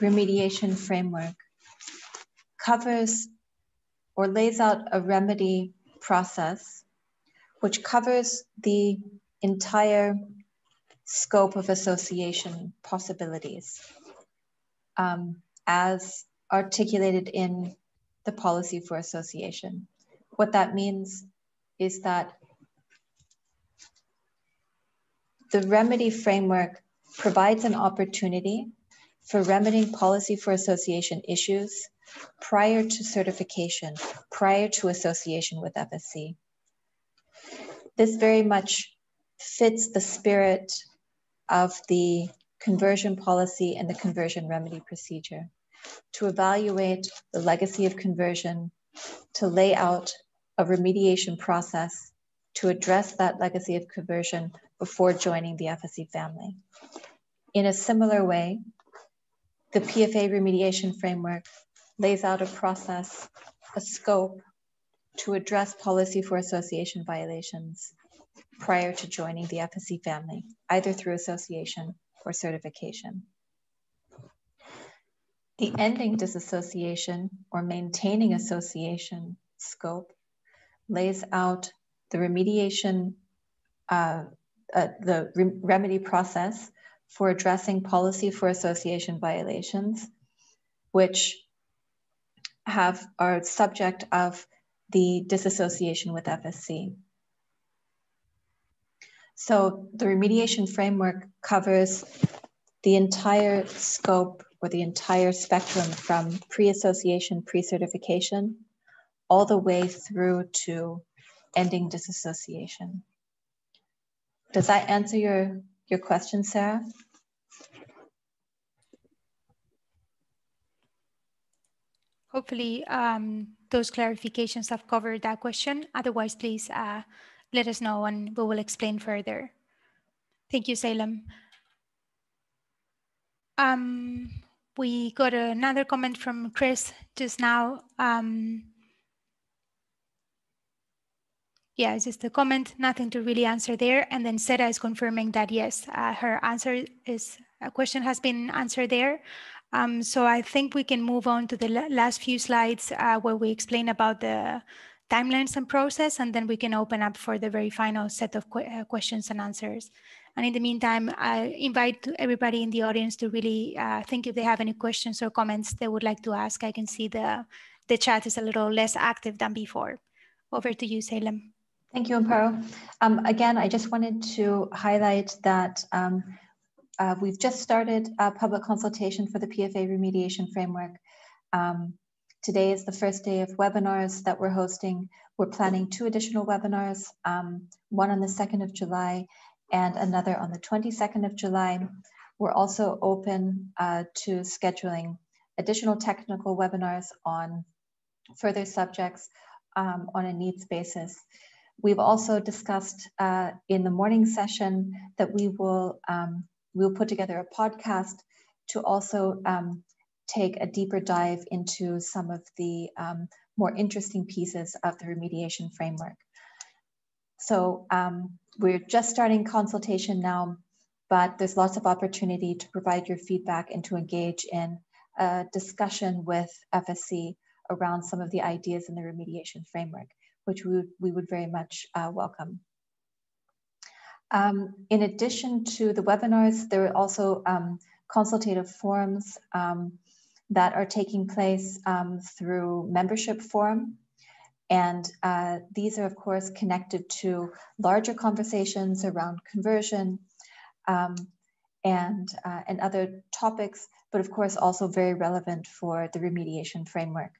remediation framework covers or lays out a remedy process which covers the entire scope of association possibilities um, as articulated in the policy for association. What that means is that the remedy framework provides an opportunity for remedying policy for association issues prior to certification, prior to association with FSC. This very much fits the spirit of the conversion policy and the conversion remedy procedure to evaluate the legacy of conversion, to lay out a remediation process to address that legacy of conversion before joining the FSC family. In a similar way, the PFA remediation framework lays out a process, a scope to address policy for association violations prior to joining the FSC family, either through association or certification. The ending disassociation or maintaining association scope lays out the remediation, uh, uh, the re remedy process for addressing policy for association violations, which have are subject of the disassociation with FSC. So the remediation framework covers the entire scope or the entire spectrum from pre-association, pre-certification, all the way through to ending disassociation. Does that answer your your question, Sarah? Hopefully um, those clarifications have covered that question. Otherwise, please uh, let us know and we will explain further. Thank you, Salem. Um, we got another comment from Chris just now. Um, yeah, it's just a comment, nothing to really answer there. And then Sera is confirming that yes, uh, her answer is a question has been answered there. Um, so I think we can move on to the last few slides uh, where we explain about the timelines and process, and then we can open up for the very final set of qu uh, questions and answers. And in the meantime, I invite everybody in the audience to really uh, think if they have any questions or comments they would like to ask. I can see the, the chat is a little less active than before. Over to you, Salem. Thank you, Amparo. Um, again, I just wanted to highlight that um, uh, we've just started a public consultation for the PFA remediation framework. Um, today is the first day of webinars that we're hosting. We're planning two additional webinars, um, one on the 2nd of July and another on the 22nd of July. We're also open uh, to scheduling additional technical webinars on further subjects um, on a needs basis. We've also discussed uh, in the morning session that we will um, we'll put together a podcast to also um, take a deeper dive into some of the um, more interesting pieces of the remediation framework. So um, we're just starting consultation now, but there's lots of opportunity to provide your feedback and to engage in a discussion with FSC around some of the ideas in the remediation framework, which we would, we would very much uh, welcome. Um, in addition to the webinars, there are also um, consultative forums um, that are taking place um, through membership forum. And uh, these are, of course, connected to larger conversations around conversion um, and, uh, and other topics, but of course, also very relevant for the remediation framework.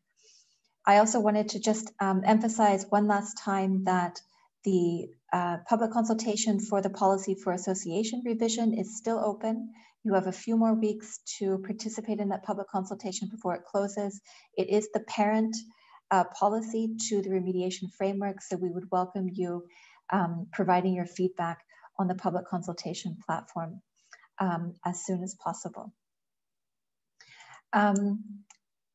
I also wanted to just um, emphasize one last time that the uh, public consultation for the policy for association revision is still open. You have a few more weeks to participate in that public consultation before it closes. It is the parent uh, policy to the remediation framework, so we would welcome you um, providing your feedback on the public consultation platform um, as soon as possible. Um,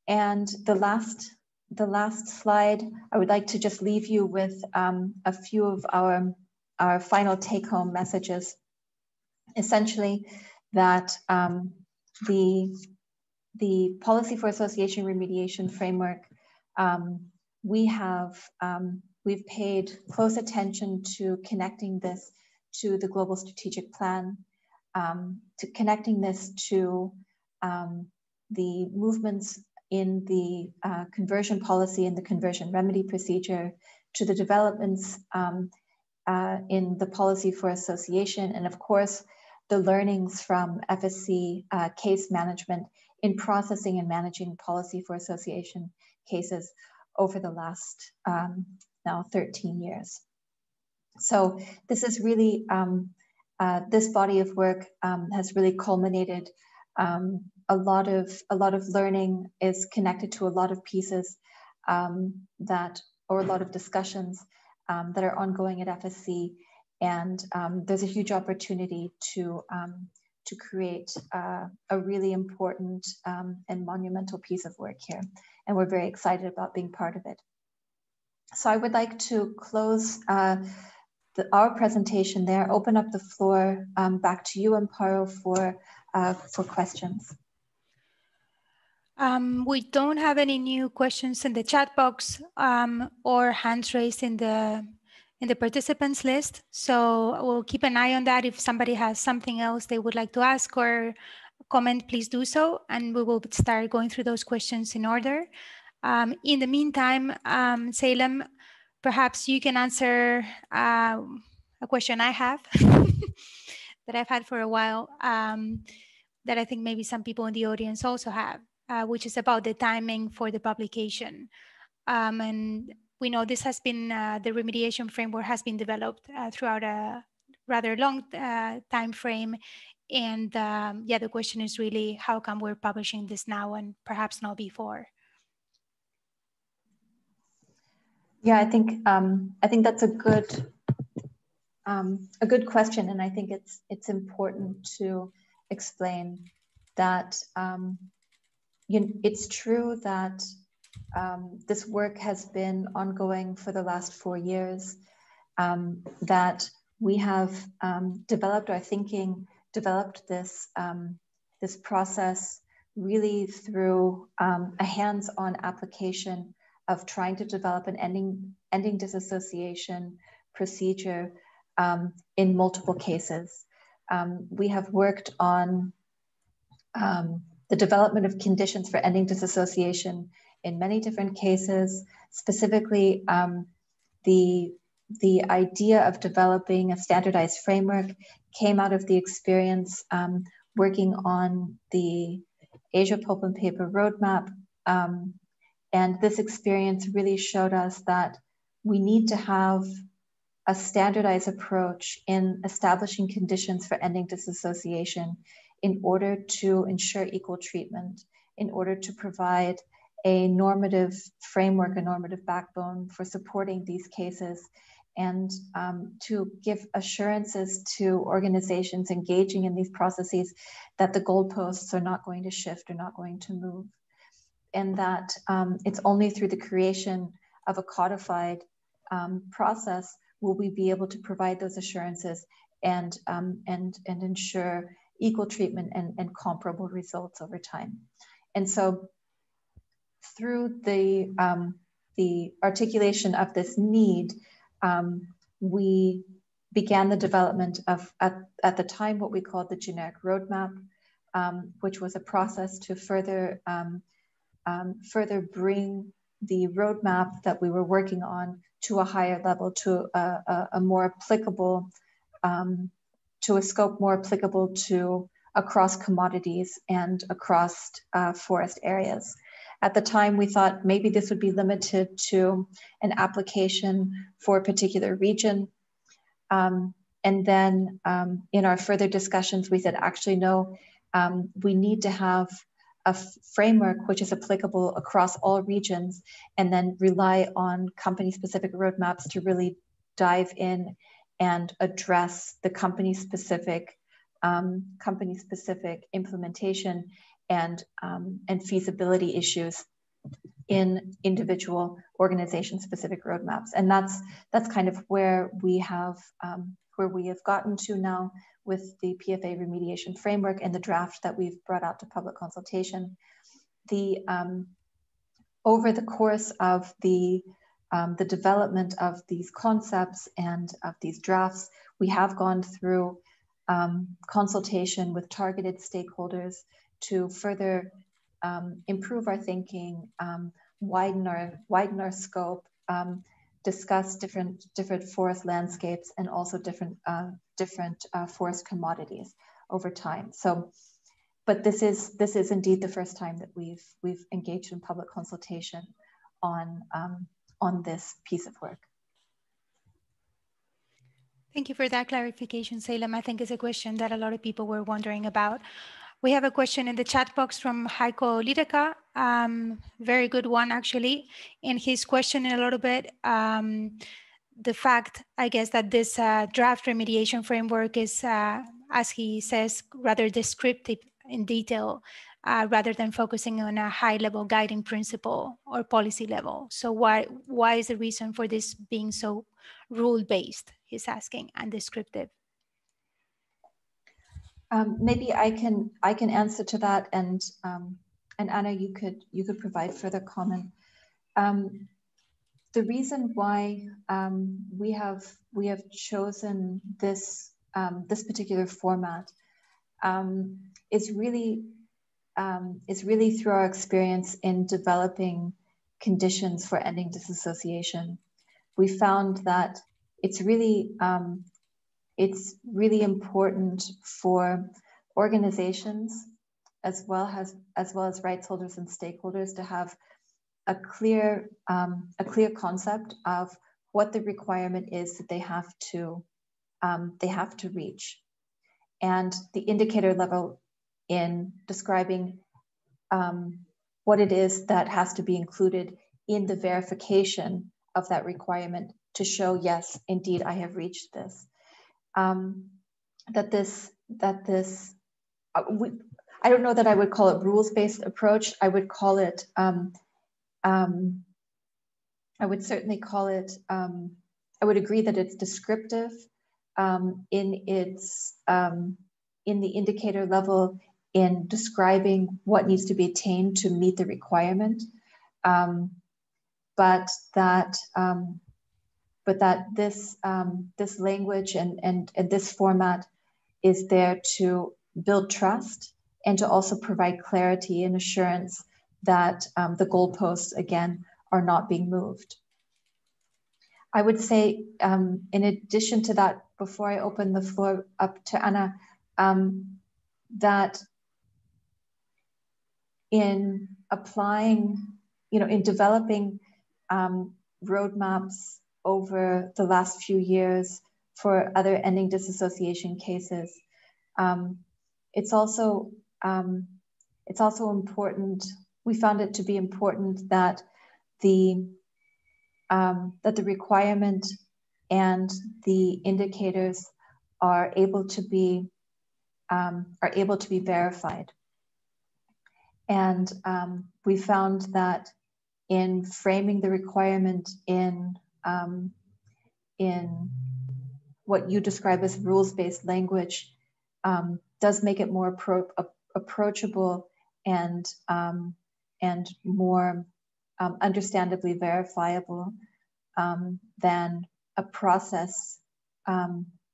and the last the last slide, I would like to just leave you with um, a few of our, our final take home messages. Essentially, that um, the, the policy for association remediation framework, um, we have, um, we've paid close attention to connecting this to the global strategic plan, um, to connecting this to um, the movements in the uh, conversion policy and the conversion remedy procedure to the developments um, uh, in the policy for association, and of course, the learnings from FSC uh, case management in processing and managing policy for association cases over the last um, now 13 years. So this is really, um, uh, this body of work um, has really culminated um, a lot of a lot of learning is connected to a lot of pieces um, that or a lot of discussions um, that are ongoing at FSC, and um, there's a huge opportunity to um, to create uh, a really important um, and monumental piece of work here, and we're very excited about being part of it. So I would like to close. Uh, the, our presentation there, open up the floor um, back to you, Amparo, for, uh, for questions. Um, we don't have any new questions in the chat box um, or hands raised in the in the participants list. So we'll keep an eye on that. If somebody has something else they would like to ask or comment, please do so. And we will start going through those questions in order. Um, in the meantime, um, Salem, perhaps you can answer uh, a question I have (laughs) that I've had for a while um, that I think maybe some people in the audience also have uh, which is about the timing for the publication. Um, and we know this has been, uh, the remediation framework has been developed uh, throughout a rather long uh, time frame. And um, yeah, the question is really, how come we're publishing this now and perhaps not before? Yeah, I think um, I think that's a good um, a good question, and I think it's it's important to explain that um, you, it's true that um, this work has been ongoing for the last four years, um, that we have um, developed our thinking, developed this, um, this process really through um, a hands-on application of trying to develop an ending, ending disassociation procedure um, in multiple cases. We have worked on the development of conditions for ending disassociation in many different cases, specifically um, the, the idea of developing a standardized framework came out of the experience um, working on the Asia Pulp and Paper Roadmap. Um, and this experience really showed us that we need to have a standardized approach in establishing conditions for ending disassociation in order to ensure equal treatment, in order to provide a normative framework, a normative backbone for supporting these cases, and um, to give assurances to organizations engaging in these processes that the goalposts are not going to shift or not going to move. And that um, it's only through the creation of a codified um, process will we be able to provide those assurances and, um, and, and ensure equal treatment and, and comparable results over time. And so through the, um, the articulation of this need, um, we began the development of, at, at the time, what we called the generic roadmap, um, which was a process to further, um, um, further bring the roadmap that we were working on to a higher level, to a, a, a more applicable, um, to a scope more applicable to across commodities and across uh, forest areas. At the time, we thought maybe this would be limited to an application for a particular region. Um, and then um, in our further discussions, we said, actually, no, um, we need to have a framework which is applicable across all regions and then rely on company specific roadmaps to really dive in and address the company specific um, company specific implementation and, um, and feasibility issues in individual organization specific roadmaps. And that's, that's kind of where we have, um, where we have gotten to now with the PFA remediation framework and the draft that we've brought out to public consultation. The, um, over the course of the, um, the development of these concepts and of these drafts, we have gone through um, consultation with targeted stakeholders to further um, improve our thinking, um, widen our widen our scope, um, discuss different different forest landscapes, and also different uh, different uh, forest commodities over time. So, but this is this is indeed the first time that we've we've engaged in public consultation on um, on this piece of work. Thank you for that clarification, Salem. I think it's a question that a lot of people were wondering about. We have a question in the chat box from Heiko Liedeker. Um, very good one, actually. And his question a little bit um, the fact, I guess, that this uh, draft remediation framework is, uh, as he says, rather descriptive in detail uh, rather than focusing on a high level guiding principle or policy level. So why, why is the reason for this being so rule based? he's asking and descriptive? Um, maybe I can I can answer to that, and um, and Anna, you could you could provide further comment. Um, the reason why um, we have we have chosen this um, this particular format um, is really is really through our experience in developing conditions for ending disassociation. We found that it's really um, it's really important for organizations as well as as well as rights holders and stakeholders to have a clear um, a clear concept of what the requirement is that they have to um, they have to reach and the indicator level in describing um, what it is that has to be included in the verification of that requirement to show, yes, indeed, I have reached this. Um, that this, that this, uh, we, I don't know that I would call it rules-based approach. I would call it, um, um, I would certainly call it, um, I would agree that it's descriptive um, in its, in the indicator level in describing what needs to be attained to meet the requirement. Um, but that um, but that this, um, this language and, and, and this format is there to build trust and to also provide clarity and assurance that um, the goalposts, again, are not being moved. I would say, um, in addition to that, before I open the floor up to Anna, um, that in applying, you know, in developing um, roadmaps over the last few years for other ending disassociation cases, um, it's also um, it's also important. We found it to be important that the um, that the requirement and the indicators are able to be um, are able to be verified. And um, we found that in framing the requirement in um, in what you describe as rules-based language um, does make it more appro approachable and um, and more um, understandably verifiable um, than a process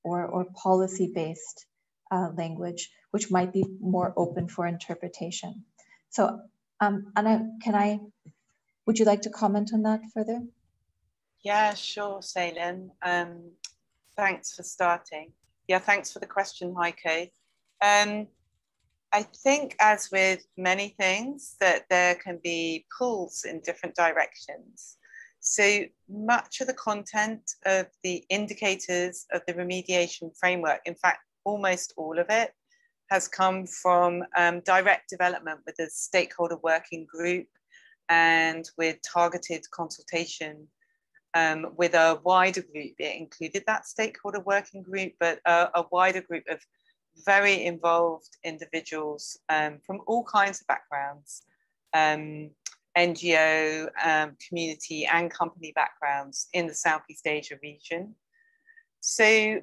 or, or policy-based uh, language, which might be more open for interpretation. So um, Anna, can I, would you like to comment on that further? Yeah, sure, Salem. Um, thanks for starting. Yeah, thanks for the question, Heiko. Um, I think, as with many things, that there can be pulls in different directions. So much of the content of the indicators of the remediation framework, in fact, almost all of it, has come from um, direct development with the stakeholder working group and with targeted consultation um, with a wider group. It included that stakeholder working group, but a, a wider group of very involved individuals um, from all kinds of backgrounds, um, NGO, um, community and company backgrounds in the Southeast Asia region. So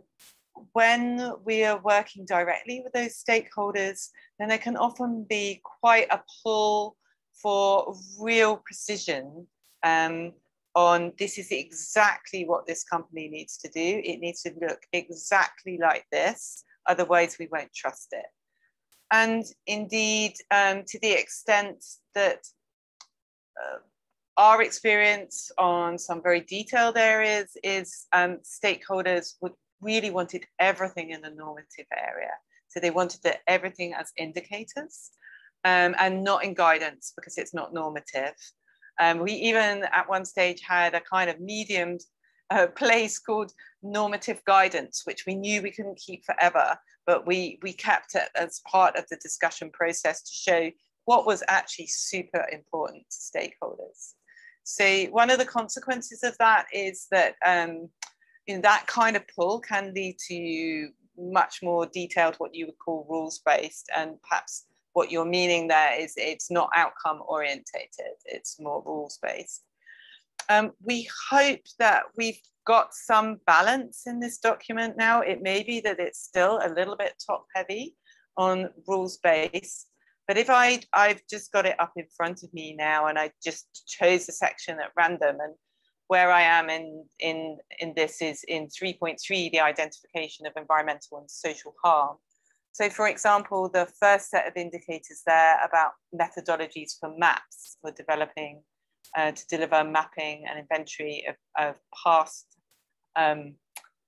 when we are working directly with those stakeholders, then there can often be quite a pull for real precision um, on this is exactly what this company needs to do. It needs to look exactly like this. Otherwise, we won't trust it. And indeed, um, to the extent that uh, our experience on some very detailed areas is um, stakeholders would really wanted everything in the normative area. So they wanted the, everything as indicators um, and not in guidance because it's not normative. Um, we even at one stage had a kind of medium uh, place called normative guidance, which we knew we couldn't keep forever, but we, we kept it as part of the discussion process to show what was actually super important to stakeholders. So one of the consequences of that is that um, in that kind of pull can lead to much more detailed what you would call rules based and perhaps what you're meaning there is it's not outcome orientated it's more rules based um, we hope that we've got some balance in this document now. It may be that it's still a little bit top heavy on rules based, but if I, I've just got it up in front of me now and I just chose a section at random and where I am in, in, in this is in 3.3, the identification of environmental and social harm. So for example, the first set of indicators there about methodologies for maps for developing uh, to deliver mapping and inventory of, of past um,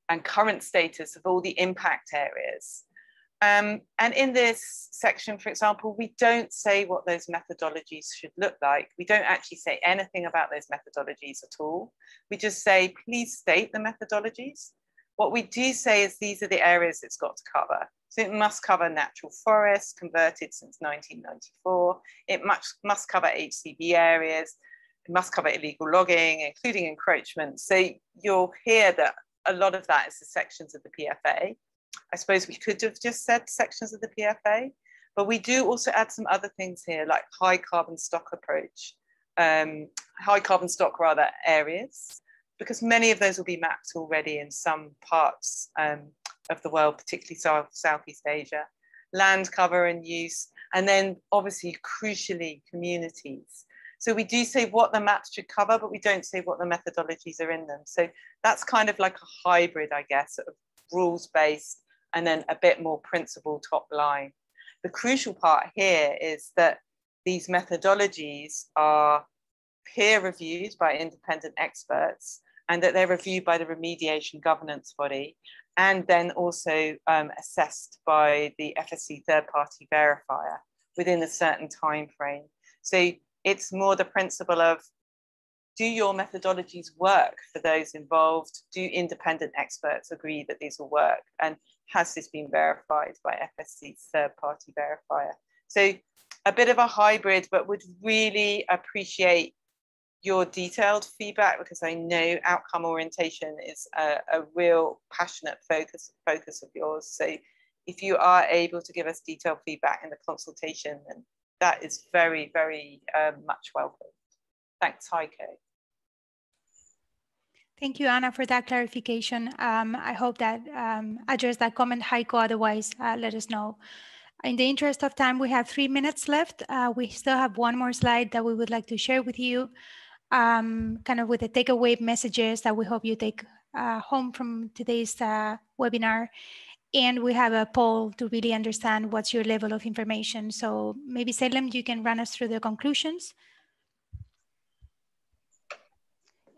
and current status of all the impact areas. Um, and in this section, for example, we don't say what those methodologies should look like. We don't actually say anything about those methodologies at all. We just say, please state the methodologies. What we do say is these are the areas it's got to cover. So it must cover natural forests converted since 1994. It must, must cover HCV areas. It must cover illegal logging, including encroachment. So you'll hear that a lot of that is the sections of the PFA. I suppose we could have just said sections of the PFA, but we do also add some other things here, like high carbon stock approach, um, high carbon stock rather areas, because many of those will be mapped already in some parts um, of the world, particularly South, Southeast Asia, land cover and use, and then obviously crucially communities. So we do say what the maps should cover, but we don't say what the methodologies are in them. So that's kind of like a hybrid, I guess, of rules-based and then a bit more principle top line. The crucial part here is that these methodologies are peer reviewed by independent experts and that they're reviewed by the remediation governance body and then also um, assessed by the FSC third party verifier within a certain time frame. So it's more the principle of do your methodologies work for those involved? Do independent experts agree that these will work? And has this been verified by FSC's third party verifier? So a bit of a hybrid, but would really appreciate your detailed feedback because I know outcome orientation is a, a, real passionate focus focus of yours. So if you are able to give us detailed feedback in the consultation, then that is very, very um, much welcome. Thanks, Heiko. Thank you, Anna, for that clarification. Um, I hope that um, addressed that comment, Heiko. Otherwise, uh, let us know. In the interest of time, we have three minutes left. Uh, we still have one more slide that we would like to share with you um, kind of with the takeaway messages that we hope you take uh, home from today's uh, webinar. And we have a poll to really understand what's your level of information. So maybe Salem, you can run us through the conclusions.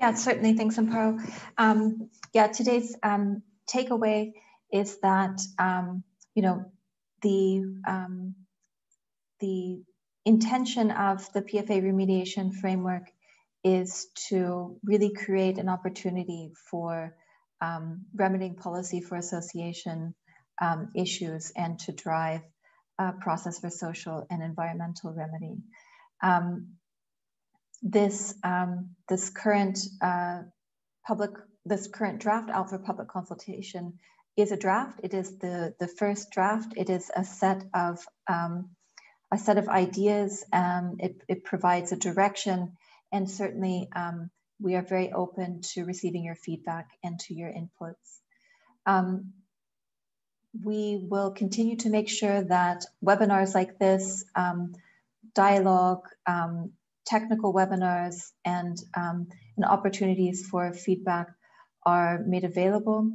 Yeah, certainly. Thanks, Amparo. Um, yeah, today's um, takeaway is that, um, you know, the, um, the intention of the PFA remediation framework is to really create an opportunity for um, remedying policy for association um, issues and to drive a process for social and environmental remedy. This, um, this current uh, public, this current draft out for public consultation is a draft. It is the, the first draft. It is a set of um, a set of ideas. Um, it, it provides a direction and certainly um, we are very open to receiving your feedback and to your inputs. Um, we will continue to make sure that webinars like this, um, dialogue, um, technical webinars, and, um, and, opportunities for feedback are made available.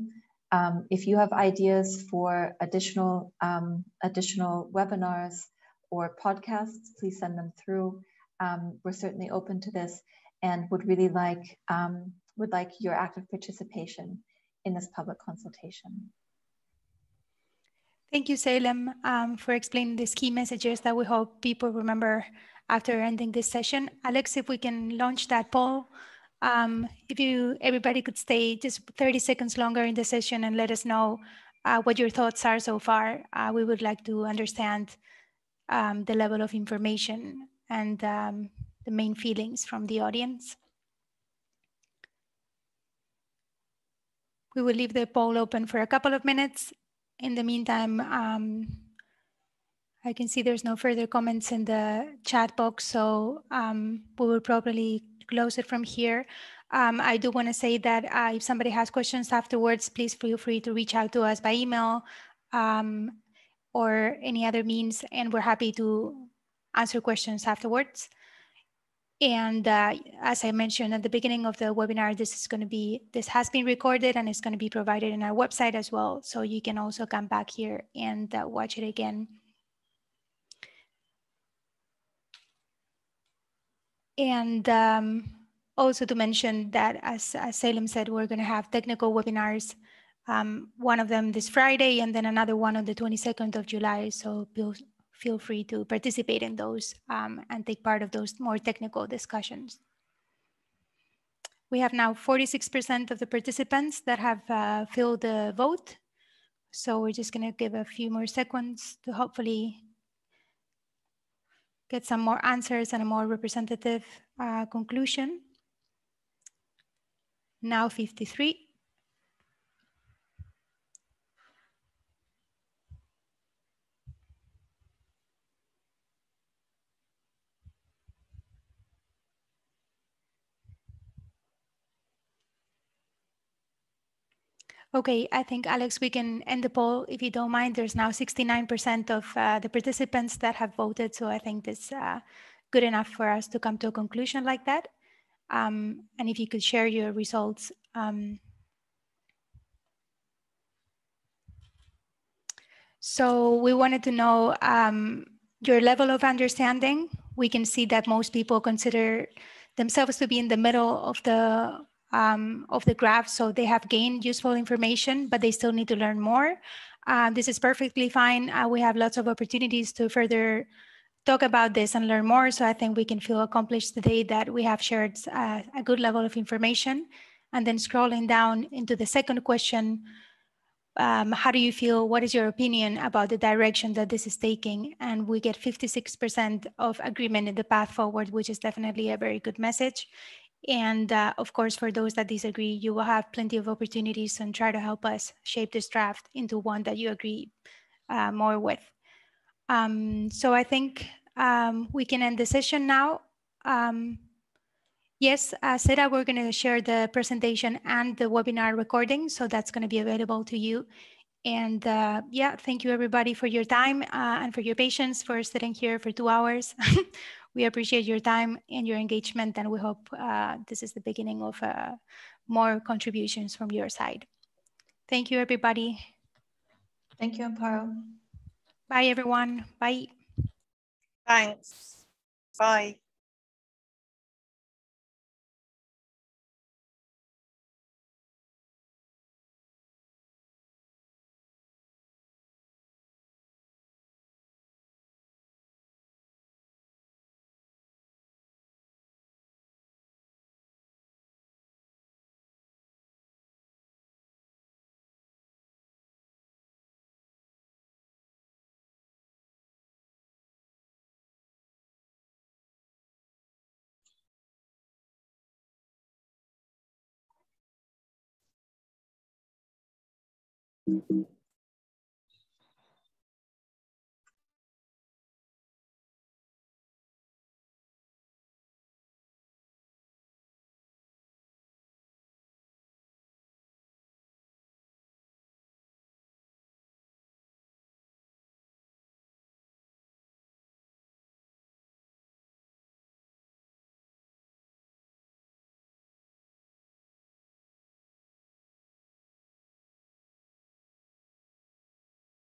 Um, if you have ideas for additional, additional webinars or podcasts, please send them through um, we're certainly open to this and would really like um, would like your active participation in this public consultation. Thank you, Salem, um, for explaining these key messages that we hope people remember after ending this session. Alex, if we can launch that poll, um, if you everybody could stay just 30 seconds longer in the session and let us know uh, what your thoughts are so far. Uh, we would like to understand um, the level of information and um, the main feelings from the audience. We will leave the poll open for a couple of minutes. In the meantime, um, I can see there's no further comments in the chat box, so um, we will probably close it from here. Um, I do want to say that uh, if somebody has questions afterwards, please feel free to reach out to us by email um, or any other means, and we're happy to answer questions afterwards. And uh, as I mentioned at the beginning of the webinar, this is going to be, this has been recorded and it's going to be provided in our website as well. So you can also come back here and uh, watch it again. And um, also to mention that as, as Salem said, we're going to have technical webinars, um, one of them this Friday and then another one on the 22nd of July. So feel feel free to participate in those um, and take part of those more technical discussions. We have now 46% of the participants that have uh, filled the vote. So we're just gonna give a few more seconds to hopefully get some more answers and a more representative uh, conclusion. Now 53. Okay, I think, Alex, we can end the poll if you don't mind. There's now 69% of uh, the participants that have voted. So I think this uh, good enough for us to come to a conclusion like that. Um, and if you could share your results. Um, so we wanted to know um, your level of understanding. We can see that most people consider themselves to be in the middle of the um, of the graph, so they have gained useful information, but they still need to learn more. Uh, this is perfectly fine. Uh, we have lots of opportunities to further talk about this and learn more. So I think we can feel accomplished today that we have shared uh, a good level of information. And then scrolling down into the second question, um, how do you feel? What is your opinion about the direction that this is taking? And we get 56% of agreement in the path forward, which is definitely a very good message. And uh, of course, for those that disagree, you will have plenty of opportunities and try to help us shape this draft into one that you agree uh, more with. Um, so I think um, we can end the session now. Um, yes, uh, Sarah, we're going to share the presentation and the webinar recording. So that's going to be available to you. And uh, yeah, thank you everybody for your time uh, and for your patience for sitting here for two hours. (laughs) we appreciate your time and your engagement and we hope uh, this is the beginning of uh, more contributions from your side. Thank you, everybody. Thank you, Amparo. Bye, everyone. Bye. Thanks. Bye. 嗯嗯。